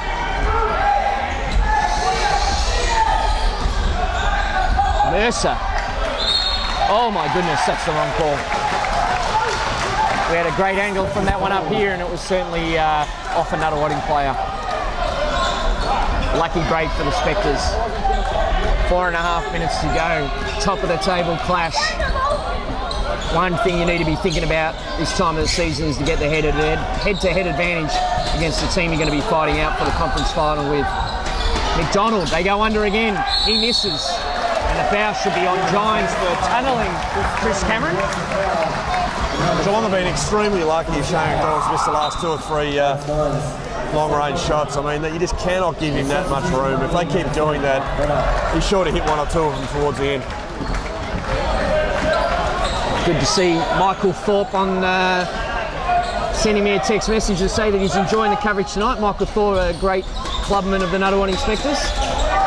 Mercer. Oh my goodness, that's the wrong call. We had a great angle from that one up here, and it was certainly uh, off another Nunawading player. Lucky break for the Spectres. Four and a half minutes to go. Top of the table clash. One thing you need to be thinking about this time of the season is to get the head-to-head head-to-head advantage against the team you're going to be fighting out for the conference final with. McDonald, they go under again. He misses. And the foul should be on Giants for tunnelling Chris Cameron. Geelong have been extremely lucky if Shane McDonald's missed the last two or three uh, long-range shots. I mean, that you just cannot give him that much room. If they keep doing that, he's sure to hit one or two of them towards the end. Good to see Michael Thorpe on uh, sending me a text message to say that he's enjoying the coverage tonight. Michael Thorpe, a great clubman of the Nunawading Spectres.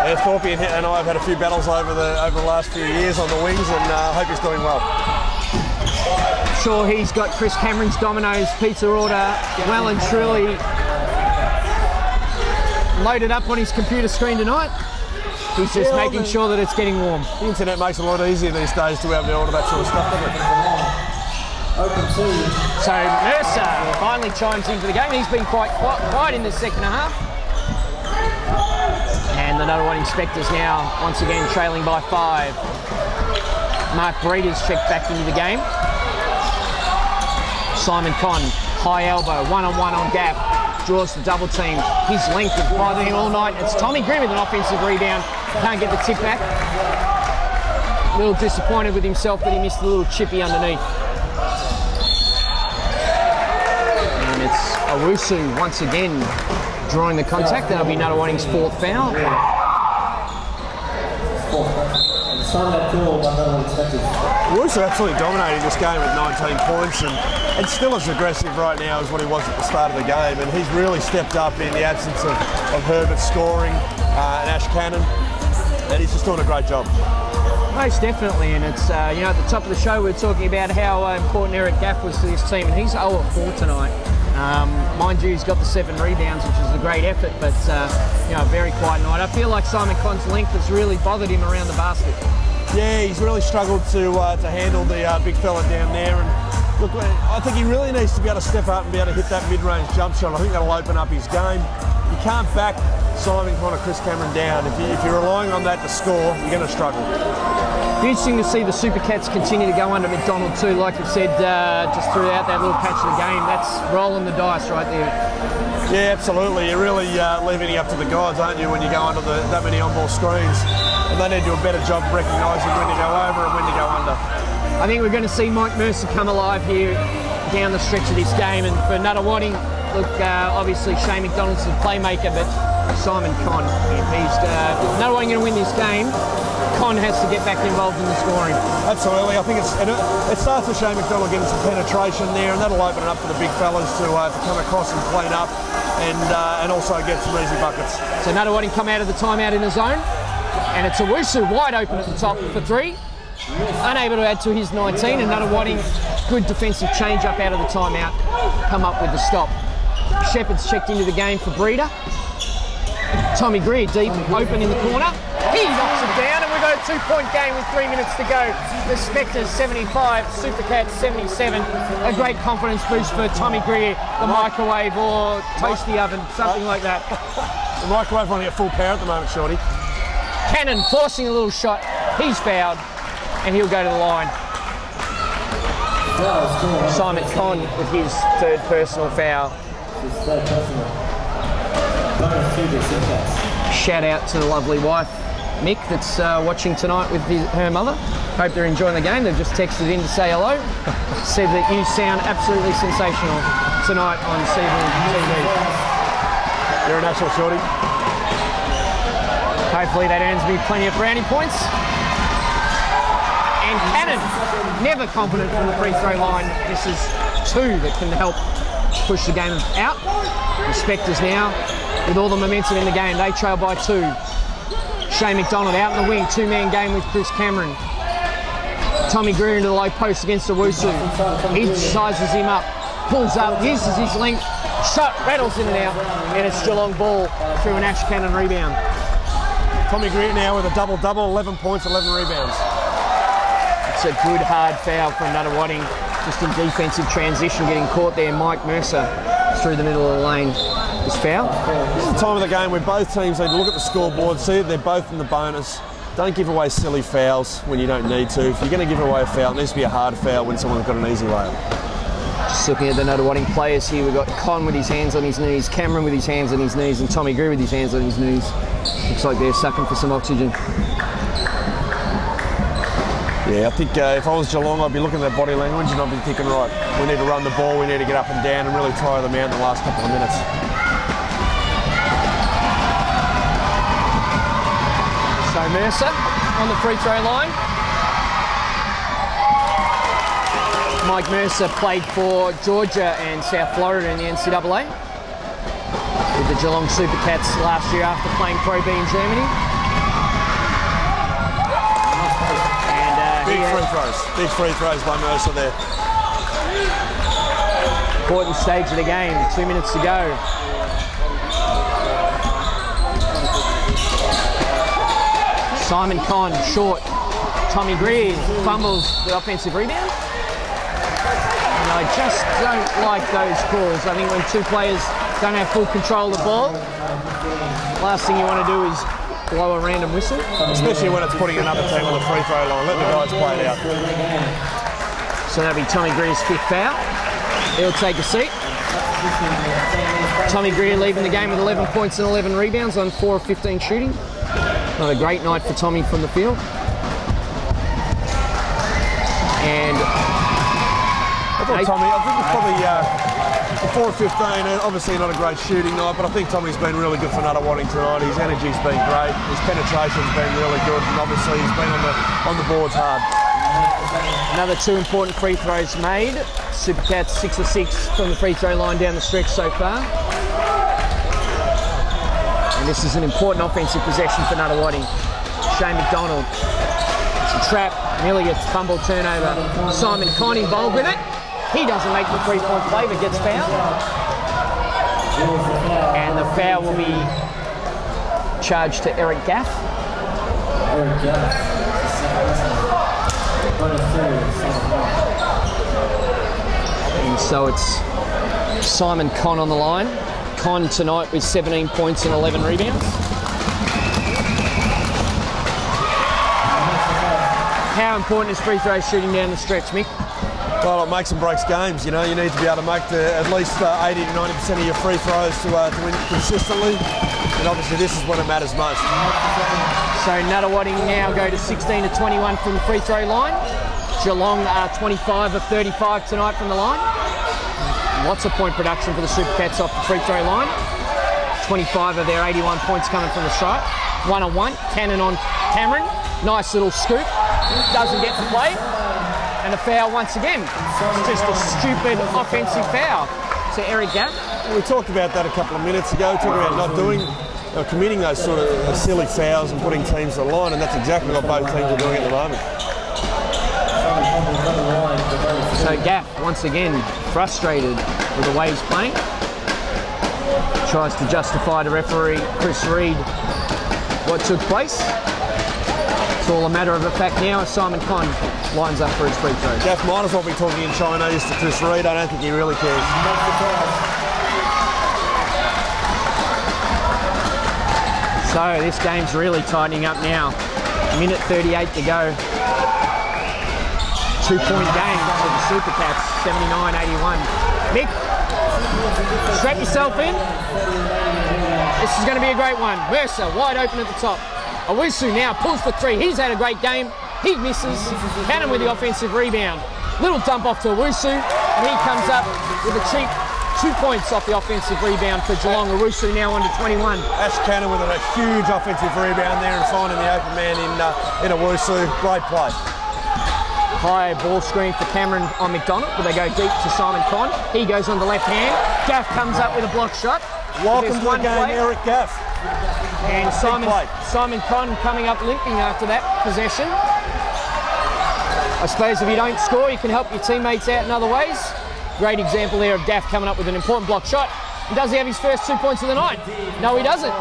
Yeah, Thorpe and and I have had a few battles over the over the last few years on the wings, and uh, hope he's doing well. Sure, he's got Chris Cameron's Domino's pizza order well and truly loaded up on his computer screen tonight. He's just Yeah, making sure that it's getting warm. The internet makes it a lot easier these days to be able to order that sort of stuff. So Mercer finally chimes into the game. He's been quite quiet, in the second half. And the Nunawading Spectres now once again trailing by five. Mark Breeder's checked back into the game. Simon Conn, high elbow, one on one on Gaff. Draws the double team. His length is bothering him all night. It's Tommy Greer with an offensive rebound. Can't get the tip back. A little disappointed with himself that he missed the little chippy underneath. And it's Owusu once again drawing the contact. That'll be Nunawading's fourth foul. Are absolutely dominating this game with 19 points and, and still as aggressive right now as what he was at the start of the game. And he's really stepped up in the absence of, of Herbert scoring uh, and Ash Cannon. And he's just doing a great job. Most definitely, and it's uh, you know at the top of the show we are talking about how uh, important Eric Gaff was to this team, and he's 0 of 4 tonight. Um, mind you, he's got the seven rebounds, which is a great effort, but uh, you know a very quiet night. I feel like Simon Conn's length has really bothered him around the basket. Yeah, he's really struggled to uh, to handle the uh, big fella down there. And look, I think he really needs to be able to step up and be able to hit that mid-range jump shot. I think that'll open up his game. You can't back Simon Conn or Chris Cameron down. If, you, if you're relying on that to score, you're going to struggle. Be interesting to see the Super Cats continue to go under McDonald too. Like you said, uh, just throughout that little patch of the game, that's rolling the dice right there. Yeah, absolutely. You're really uh, leaving it up to the guys, aren't you, when you go under the, that many on-ball screens? And they need to do a better job of recognising when to go over and when to go under. I think we're going to see Mike Mercer come alive here down the stretch of this game. And for Nunawading, look, uh, obviously Shane McDonald's the playmaker, but Simon Conn, if he's uh, going to win this game, Conn has to get back involved in the scoring. Absolutely. I think it's, it, it starts with Shane McDonald getting some penetration there, and that'll open it up for the big fellas to, uh, to come across and clean up and, uh, and also get some easy buckets. So Nunawading come out of the timeout in the zone, and it's Owusu wide open at the top for three. Unable to add to his 19, another Nunawading, good defensive change up out of the timeout, come up with the stop. Shepherd's checked into the game for Breeder. Tommy Greer deep, open in the corner. He knocks it down, and we've got a two-point game with three minutes to go. The Spectres 75, Supercats 77. A great confidence boost for Tommy Greer, the microwave or toasty oven, something like that. The microwave running at full power at the moment, Shorty. Cannon forcing a little shot. He's fouled, and he'll go to the line. Simon Conn with his third personal foul. His third personal. Bonus two to Supercats. Shout out to the lovely wife, Mick, that's uh, watching tonight with his, her mother. Hope they're enjoying the game. They've just texted in to say hello. Said that you sound absolutely sensational tonight on SEABL TV. You're a national, Shorty. Hopefully that earns me plenty of brownie points. And Cannon, never confident from the free throw line. This is two that can help push the game out. The Spectres now, with all the momentum in the game, they trail by two. Shane McDonald out in the wing, two-man game with Chris Cameron. Tommy Greer into the low post against Owusu. He sizes him up, pulls up, uses his length, shot, rattles in and out, and it's Geelong ball through an Ash Cannon rebound. Tommy Greer now with a double-double, 11 points, 11 rebounds. It's a good hard foul from Nunawading, just in defensive transition, getting caught there. Mike Mercer through the middle of the lane is foul. This is the time of the game where both teams need to look at the scoreboard, see that they're both in the bonus. Don't give away silly fouls when you don't need to. If you're going to give away a foul, it needs to be a hard foul when someone's got an easy layup. Just looking at the Nunawading players here, we've got Conn with his hands on his knees, Cameron with his hands on his knees, and Tommy Greer with his hands on his knees. Looks like they're sucking for some oxygen. Yeah, I think uh, if I was Geelong, I'd be looking at their body language and I'd be thinking, right, we need to run the ball, we need to get up and down and really tire them out in the last couple of minutes. So Mercer on the free throw line. Mike Mercer played for Georgia and South Florida in the NCAA with the Geelong Supercats last year after playing Pro B in Germany. And uh, Big free throws, big free throws by Mercer there. important stage of the game. Two minutes to go. Simon Conn short. Tommy Greer fumbles the offensive rebound. And I just don't like those calls. I think when two players don't have full control of the ball, last thing you want to do is blow a random whistle. Especially when it's putting another team on the free throw line. Let the guys play it out. So that'll be Tommy Greer's fifth foul. He'll take a seat. Tommy Greer leaving the game with 11 points and 11 rebounds on 4 of 15 shooting. Not a great night for Tommy from the field. And I thought Tommy, I think it's probably uh, 4 15, uh, obviously not a great shooting night, but I think Tommy's been really good for Nunawading tonight. His energy's been great, his penetration's been really good, and obviously he's been on the on the boards hard. another two important free throws made. Supercats 6 of 6 from the free throw line down the stretch so far. And this is an important offensive possession for Nunawading. Shane McDonald. It's a trap, nearly a fumble turnover. Simon Conn involved with it. He doesn't make the three point play but gets fouled. And the foul will be charged to Eric Gaff. And so it's Simon Conn on the line. Conn tonight with 17 points and 11 rebounds. How important is free throw shooting down the stretch, Mick? Well, it makes and breaks games. You know, you need to be able to make the, at least uh, 80 to 90 percent of your free throws to, uh, to win consistently. And obviously, this is when it matters most. So Nunawading now go to 16 to 21 from the free throw line. Geelong are 25 of 35 tonight from the line. Lots of point production for the Supercats off the free throw line. 25 of their 81 points coming from the stripe. One on one, Cannon on Cameron. Nice little scoop. Doesn't get the play. And a foul once again. It's just a stupid offensive foul to Eric Gaff. We talked about that a couple of minutes ago. Talking about not doing, uh, committing those sort of silly fouls and putting teams to the line, and that's exactly what both teams are doing at the moment. So Gaff, once again, frustrated with the way he's playing. Tries to justify to referee Chris Reed what took place. It's all a matter of fact now as Simon Conn lines up for his free throws. Jeff might as well be talking in Chinese to Chris Reed. I don't think he really cares. So this game's really tightening up now. Minute 38 to go. Two point game for the Supercats, 79-81. Mick, strap yourself in. This is going to be a great one. Mercer wide open at the top. Owusu now pulls for three. He's had a great game. He misses. Cannon with the offensive rebound. Little dump off to Owusu, and he comes up with a cheap two points off the offensive rebound for Geelong. Owusu now on to 21. Ash Cannon with a huge offensive rebound there and finding the open man in uh, in Owusu. Great play. High ball screen for Cameron on McDonald, but they go deep to Simon Conn. He goes on the left hand. Gaff comes up with a block shot. Welcome to the game, play. Eric Gaff. And Simon. Simon Conn coming up limping after that possession. I suppose if you don't score, you can help your teammates out in other ways. Great example there of Gaff coming up with an important block shot. And does he have his first two points of the night? No, he doesn't.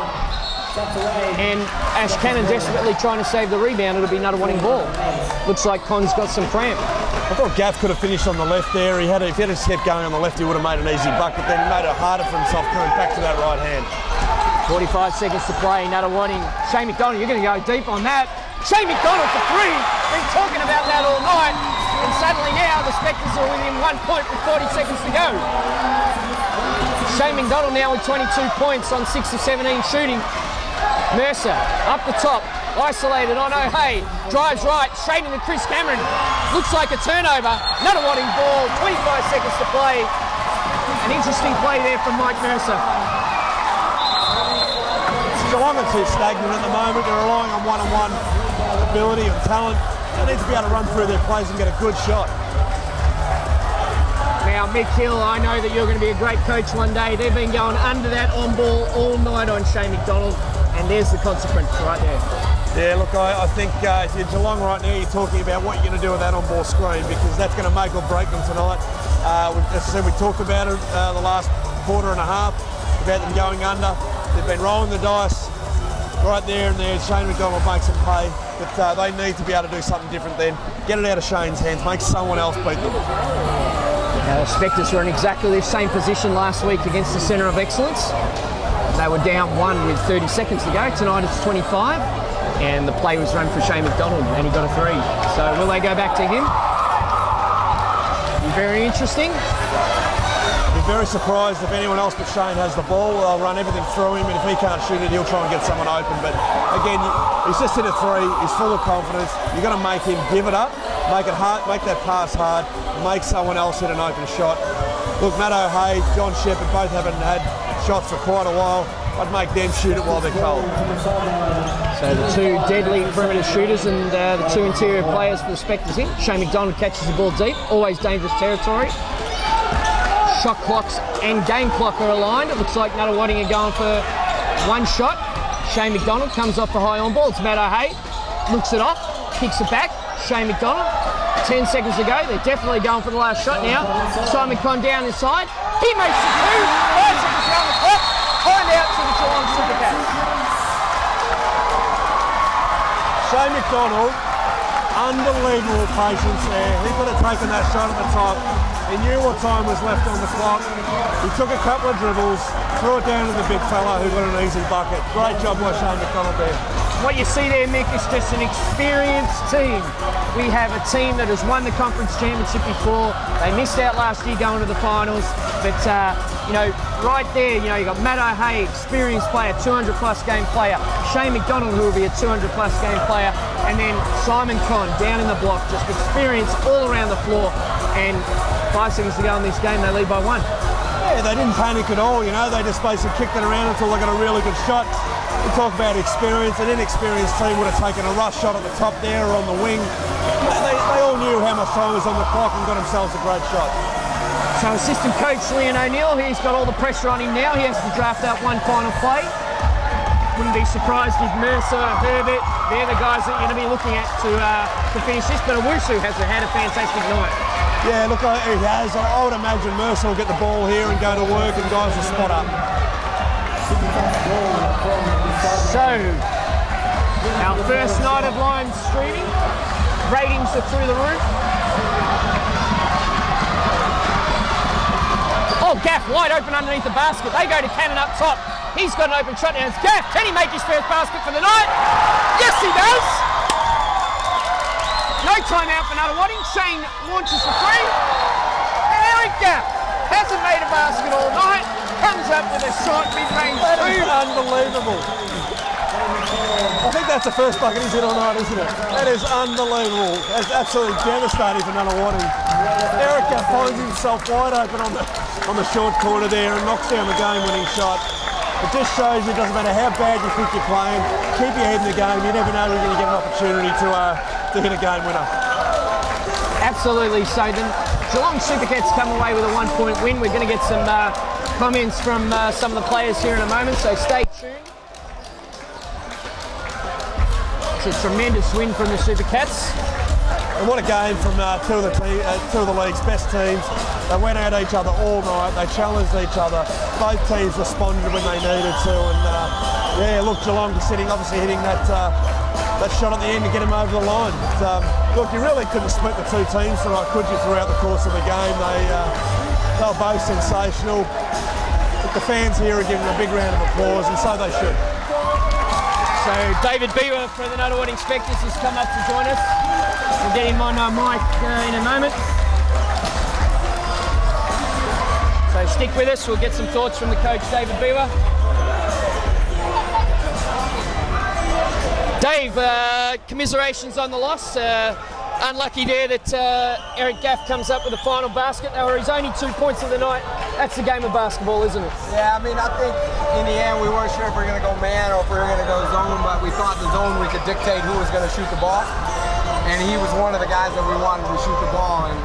And Ash Cannon desperately trying to save the rebound. It'll be another winning ball. Looks like Conn's got some cramp. I thought Gaff could have finished on the left there. He had, if he had his head going on the left, he would have made an easy bucket. But then he made it harder for himself coming back to that right hand. 45 seconds to play. Nunawading. Shane McDonald, you're going to go deep on that. Shane McDonald for three. Been talking about that all night. And suddenly now the Spectres are within one point with 40 seconds to go. Shane McDonald now with 22 points on 6 of 17 shooting. Mercer up the top, isolated on O'Hay. Drives right, straight into Chris Cameron. Looks like a turnover. Nunawading ball, 25 seconds to play. An interesting play there from Mike Mercer. Geelong are too stagnant at the moment. They're relying on one-on-one ability and talent. They need to be able to run through their plays and get a good shot. Now, Mick Hill, I know that you're going to be a great coach one day. They've been going under that on ball all night on Shane McDonald, and there's the consequence right there. Yeah, look, I, I think uh, if you're Geelong right now, you're talking about what you're going to do with that on-ball screen because that's going to make or break them tonight. Uh, we, as I said, we talked about it uh, the last quarter and a half, about them going under. They've been rolling the dice right there and there. Shane McDonald makes them pay, but uh, they need to be able to do something different then. Get it out of Shane's hands, make someone else beat them. Uh, Spectres were in exactly the same position last week against the Centre of Excellence. They were down one with 30 seconds to go. Tonight it's 25, and the play was run for Shane McDonald, and he got a three. So will they go back to him? Very interesting. Very surprised if anyone else but Shane has the ball. They'll run everything through him, and if he can't shoot it, he'll try and get someone open. But again, he's just hit a three. He's full of confidence. You've got to make him give it up, make it hard, make that pass hard, make someone else hit an open shot. Look, Matt O'Hay, John Shepherd both haven't had shots for quite a while. I'd make them shoot it while they're cold. So the two deadly perimeter shooters and uh, the two interior players for the Spectres in. Shane McDonald catches the ball deep, always dangerous territory. Shot clocks and game clock are aligned. It looks like Nunawading are going for one shot. Shane McDonald comes off the high on ball. It's Matt O'Hay, looks it off, kicks it back. Shane McDonald, 10 seconds to go. They're definitely going for the last shot now. Simon Conn down inside. He makes the two. Five seconds on the clock. Find out to the Geelong Supercats. Shane McDonald, unbelievable patience there. He could have taken that shot at the top. He knew what time was left on the clock. He took a couple of dribbles, threw it down to the big fella who got an easy bucket. Great job by Shane McDonald there. What you see there, Mick, is just an experienced team. We have a team that has won the conference championship before. They missed out last year going to the finals, but uh, you know, right there, you know, you got Matt O'Hay, experienced player, 200 plus game player. Shane McDonald, who will be a 200 plus game player, and then Simon Conn down in the block, just experience all around the floor. And five seconds to go in this game, they lead by one. Yeah, they didn't panic at all, you know, they just basically kicked it around until they got a really good shot. We talk about experience, an inexperienced team would have taken a rush shot at the top there or on the wing. They, they, they all knew how much time was on the clock and got themselves a great shot. So assistant coach Leon O'Neill, he's got all the pressure on him now. He has to draft up one final play. Wouldn't be surprised if Mercer, Herbert, they're the guys that you're going to be looking at to uh, to finish this. But Owusu has had a fantastic night. Yeah, look, he has. I would imagine Mercer will get the ball here and go to work and guys will spot up. So, our first night of live streaming, ratings are through the roof. Oh, Gaff wide open underneath the basket. They go to Cannon up top. He's got an open shot now. It's Gaff. Can he make his first basket for the night? Yes, he does. No timeout for Nunawading. Shane launches the three. And Eric Gaff hasn't made a basket all night. Comes up with a short mid-range two. unbelievable. I think that's the first bucket he's hit all night, isn't it? That is unbelievable. That's absolutely devastating for Nunawading. Eric Gaff finds himself wide open on the on the short corner there and knocks down the game-winning shot. It just shows you it doesn't matter how bad you think you're playing, keep your head in the game. You never know when you're going to get an opportunity to uh, to hit a game winner. Absolutely. So the Geelong Supercats come away with a one-point win. We're going to get some uh, comments from uh, some of the players here in a moment, so stay tuned. It's a tremendous win from the Supercats. And what a game from uh, two, of the uh, two of the league's best teams. They went at each other all night. They challenged each other. Both teams responded when they needed to. And uh, yeah, look, Geelong sitting, obviously hitting that uh, that shot at the end to get him over the line. But, um, look, you really couldn't split the two teams tonight, could you? Throughout the course of the game, they uh, they were both sensational. But the fans here are giving a big round of applause, and so they should. So David Beaver from the Nunawading Spectres has come up to join us. We'll get him on our mic uh, in a moment. So stick with us. We'll get some thoughts from the coach, David Beaver. Dave, uh, commiserations on the loss. Uh, unlucky there that uh, Eric Gaff comes up with the final basket. They were his only two points of the night. That's the game of basketball, isn't it? Yeah, I mean, I think in the end we weren't sure if we were going to go man or if we were going to go zone, but we thought the zone we could dictate who was going to shoot the ball, and he was one of the guys that we wanted to shoot the ball. And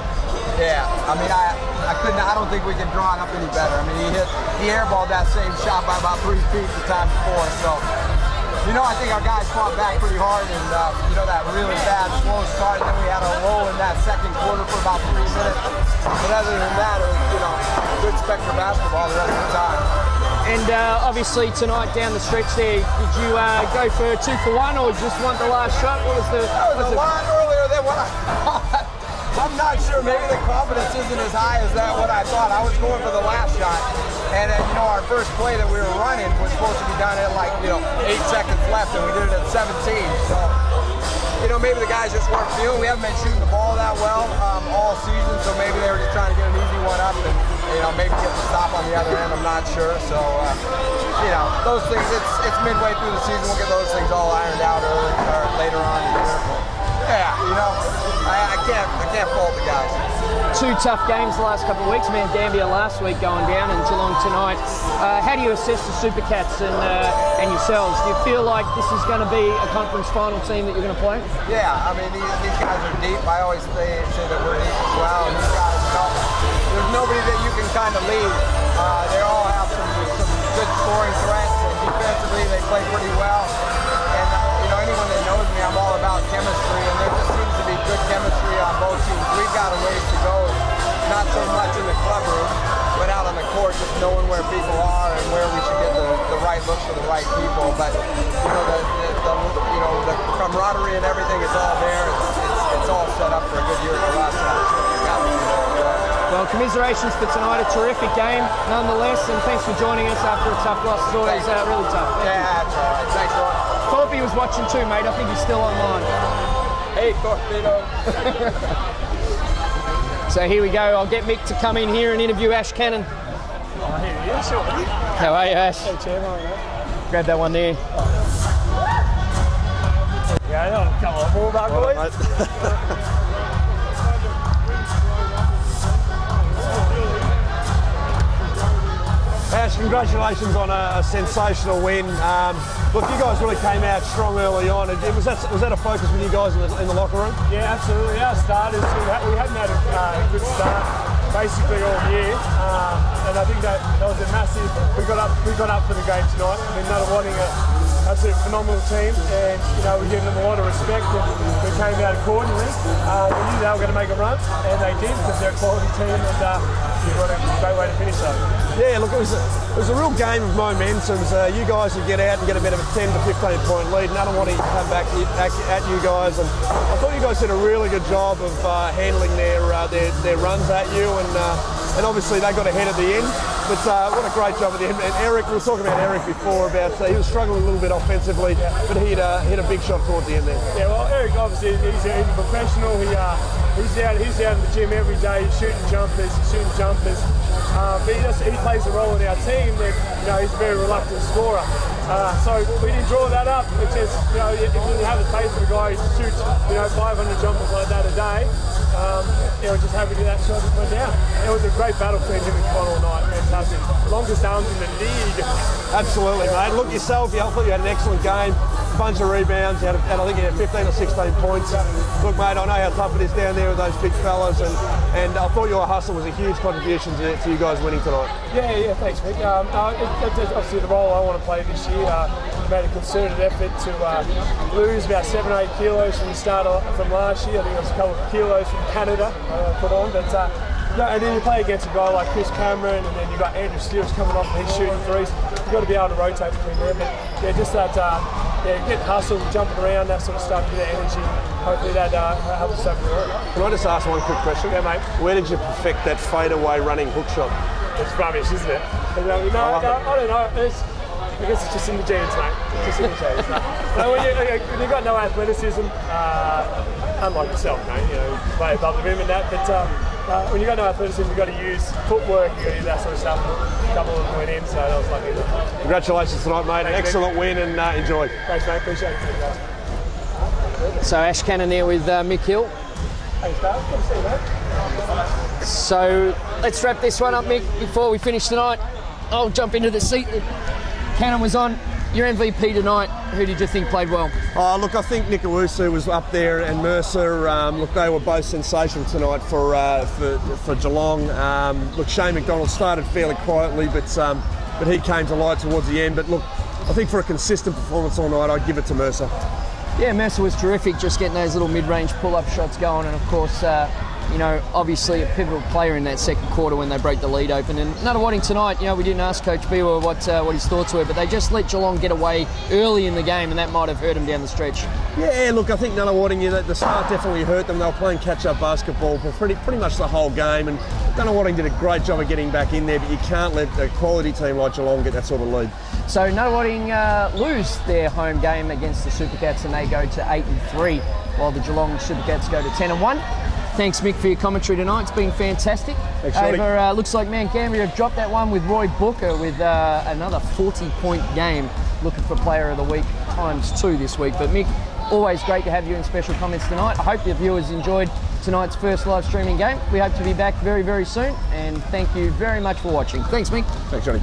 yeah, I mean, I I couldn't, I don't think we could draw it up any better. I mean, he hit, he airballed that same shot by about three feet the time before, so. You know, I think our guys fought back pretty hard, and uh, you know that really bad slow start, and then we had a lull in that second quarter for about three minutes. But other than that, it was you know good spectrum basketball the rest of the time. And uh, obviously tonight down the stretch there, did you uh, go for two for one or just want the last shot? What was the? That was was a lot earlier than what I thought. I'm not sure. Maybe the confidence isn't as high as that what I thought. I was going for the last shot. And then, you know, our first play that we were running was supposed to be done at like, you know, eight seconds left, and we did it at 17. So, you know, maybe the guys just weren't feeling. We haven't been shooting the ball that well um, all season, so maybe they were just trying to get an easy one up and, you know, maybe get the stop on the other end. I'm not sure. So, uh, you know, those things, it's, it's midway through the season. We'll get those things all ironed out early or later on in the year. Yeah, you know, I, I can't I can't fault the guys. Two tough games the last couple of weeks. Mount Gambier last week going down and Geelong tonight. Uh, how do you assess the Supercats and uh, and yourselves? Do you feel like this is going to be a conference final team that you're going to play? Yeah, I mean these, these guys are deep. I always say, that we're deep as well. These guys, there's nobody that you can kind of leave. Uh, they all have some some good scoring threats and defensively they play pretty well. And uh, you know anyone that knows me, I'm all about chemistry, and there just seems to be good chemistry on both teams. We've got a ways to go, not so much in the club room, but out on the court, just knowing where people are and where we should get the, the right looks for the right people. But you know the, the, the you know the camaraderie and everything is all there. It's, it's, it's all set up for a good year for us. And I'm sure these guys will be there as well. Commiserations for tonight. A terrific game, nonetheless, and thanks for joining us after a tough loss. It's always uh, really tough. Yeah, that's all right. Thanks, Ron. Thorpe was watching too, mate. I think he's still online. Hey, Torpedo. So here we go. I'll get Mick to come in here and interview Ash Cannon. Oh, yeah, sure. How are you, Ash? Grab that one there. Yeah, I. Come on, more back, boys. Ash, congratulations on a, a sensational win. Um, look, you guys really came out strong early on. Was, that, was that a focus with you guys in the, in the locker room? Yeah, absolutely. Our starters, we hadn't had a uh, good start basically all year, um, and I think that, that was a massive. We got up, we got up for the game tonight. I mean, not wanting a absolute phenomenal team, and you know we give them a lot of respect, and we came out accordingly. Uh, we knew they were going to make a run, and they did because they're a quality team, and uh, got a great way to finish though. Yeah, look, it was a, it was a real game of momentum. Uh, you guys would get out and get a bit of a 10 to 15 point lead. To come back at, at you guys, and I thought you guys did a really good job of uh, handling their, uh, their their runs at you, and uh, and obviously they got ahead at the end. But uh, what a great job at the end. And Eric, we were talking about Eric before about uh, he was struggling a little bit offensively, but he'd uh, hit a big shot towards the end there. Yeah, well, Eric obviously he's a, he's a professional. He uh, he's out he's out in the gym every day. Shooting jumpers, shooting jumpers. Uh, but he, just, he plays a role in our team. That you know he's a very reluctant scorer. Uh, so we didn't draw that up. It's just you know if you have the faith of a guy who shoots you know 500 jumpers like that a day. Um, you know, just happy to that shot went down. It was a great battle between him and Connell night. Fantastic. Longest arms in the league. Absolutely, mate. Look yourself. I thought you had an excellent game. Bunch of rebounds. You had, and I think you had 15 or 16 points. Look, mate, I know how tough it is down there with those big fellas, and, and I thought your hustle was a huge contribution to, to you guys winning tonight. Yeah, yeah, thanks, Mick. Um, no, it, it, obviously the role I want to play this year. Uh, made a concerted effort to uh, lose about seven or eight kilos from the start of, from last year. I think it was a couple of kilos from Canada uh, put on, but. Uh, no, and then you play against a guy like Chris Cameron, and then you've got Andrew Steele's coming off and he's shooting threes. You've got to be able to rotate between them. But yeah, just that, uh, yeah, get hustle, jumping around, that sort of stuff, get that energy. Hopefully that uh, helps us road. Can I just ask one quick question? Yeah, mate. Where did you perfect that fadeaway running hook shot? It's rubbish, isn't it? No, no, no, love I don't know. It's, I guess it's just in the genes, mate. It's just in the genes. no, when, you, you've got no athleticism, uh, unlike yourself, mate, you know, you play above the rim and that, but um, uh, when you've got no athleticism, you've got to use footwork, you've got to use that sort of stuff. A couple of them went in, so that was lucky. Congratulations tonight, mate. An Thanks, excellent win and uh, enjoy. Thanks, mate. Appreciate it. guys. So Ash Cannon there with uh, Mick Hill. Thanks, Dave. Good to see you, mate. So let's wrap this one up, Mick, before we finish tonight. I'll jump into the seat that Cannon was on. Your MVP tonight, who did you think played well? Oh, look, I think Nick Owusu was up there and Mercer. Um, look, they were both sensational tonight for uh, for, for Geelong. Um, look, Shane McDonald started fairly quietly, but um, but he came to light towards the end. But look, I think for a consistent performance all night, I'd give it to Mercer. Yeah, Mercer was terrific, just getting those little mid-range pull-up shots going, and of course, uh, you know, obviously a pivotal player in that second quarter when they break the lead open. And Nunawading tonight, you know, we didn't ask Coach Beaver what uh, what his thoughts were, but they just let Geelong get away early in the game, and that might have hurt him down the stretch. Yeah, look, I think Nunawading, you know, the start definitely hurt them. They were playing catch-up basketball for pretty pretty much the whole game, and Nunawading did a great job of getting back in there. But you can't let a quality team like Geelong get that sort of lead. So Nunawading uh, lose their home game against the Supercats, and they go to eight and three, while the Geelong Supercats go to ten and one. Thanks, Mick, for your commentary tonight. It's been fantastic. Thanks, Over, uh, looks like Mount Gambier have dropped that one with Roy Booker with uh, another 40-point game. Looking for Player of the Week times two this week. But Mick, always great to have you in special comments tonight. I hope the viewers enjoyed tonight's first live streaming game. We hope to be back very, very soon. And thank you very much for watching. Thanks, Mick. Thanks, Johnny.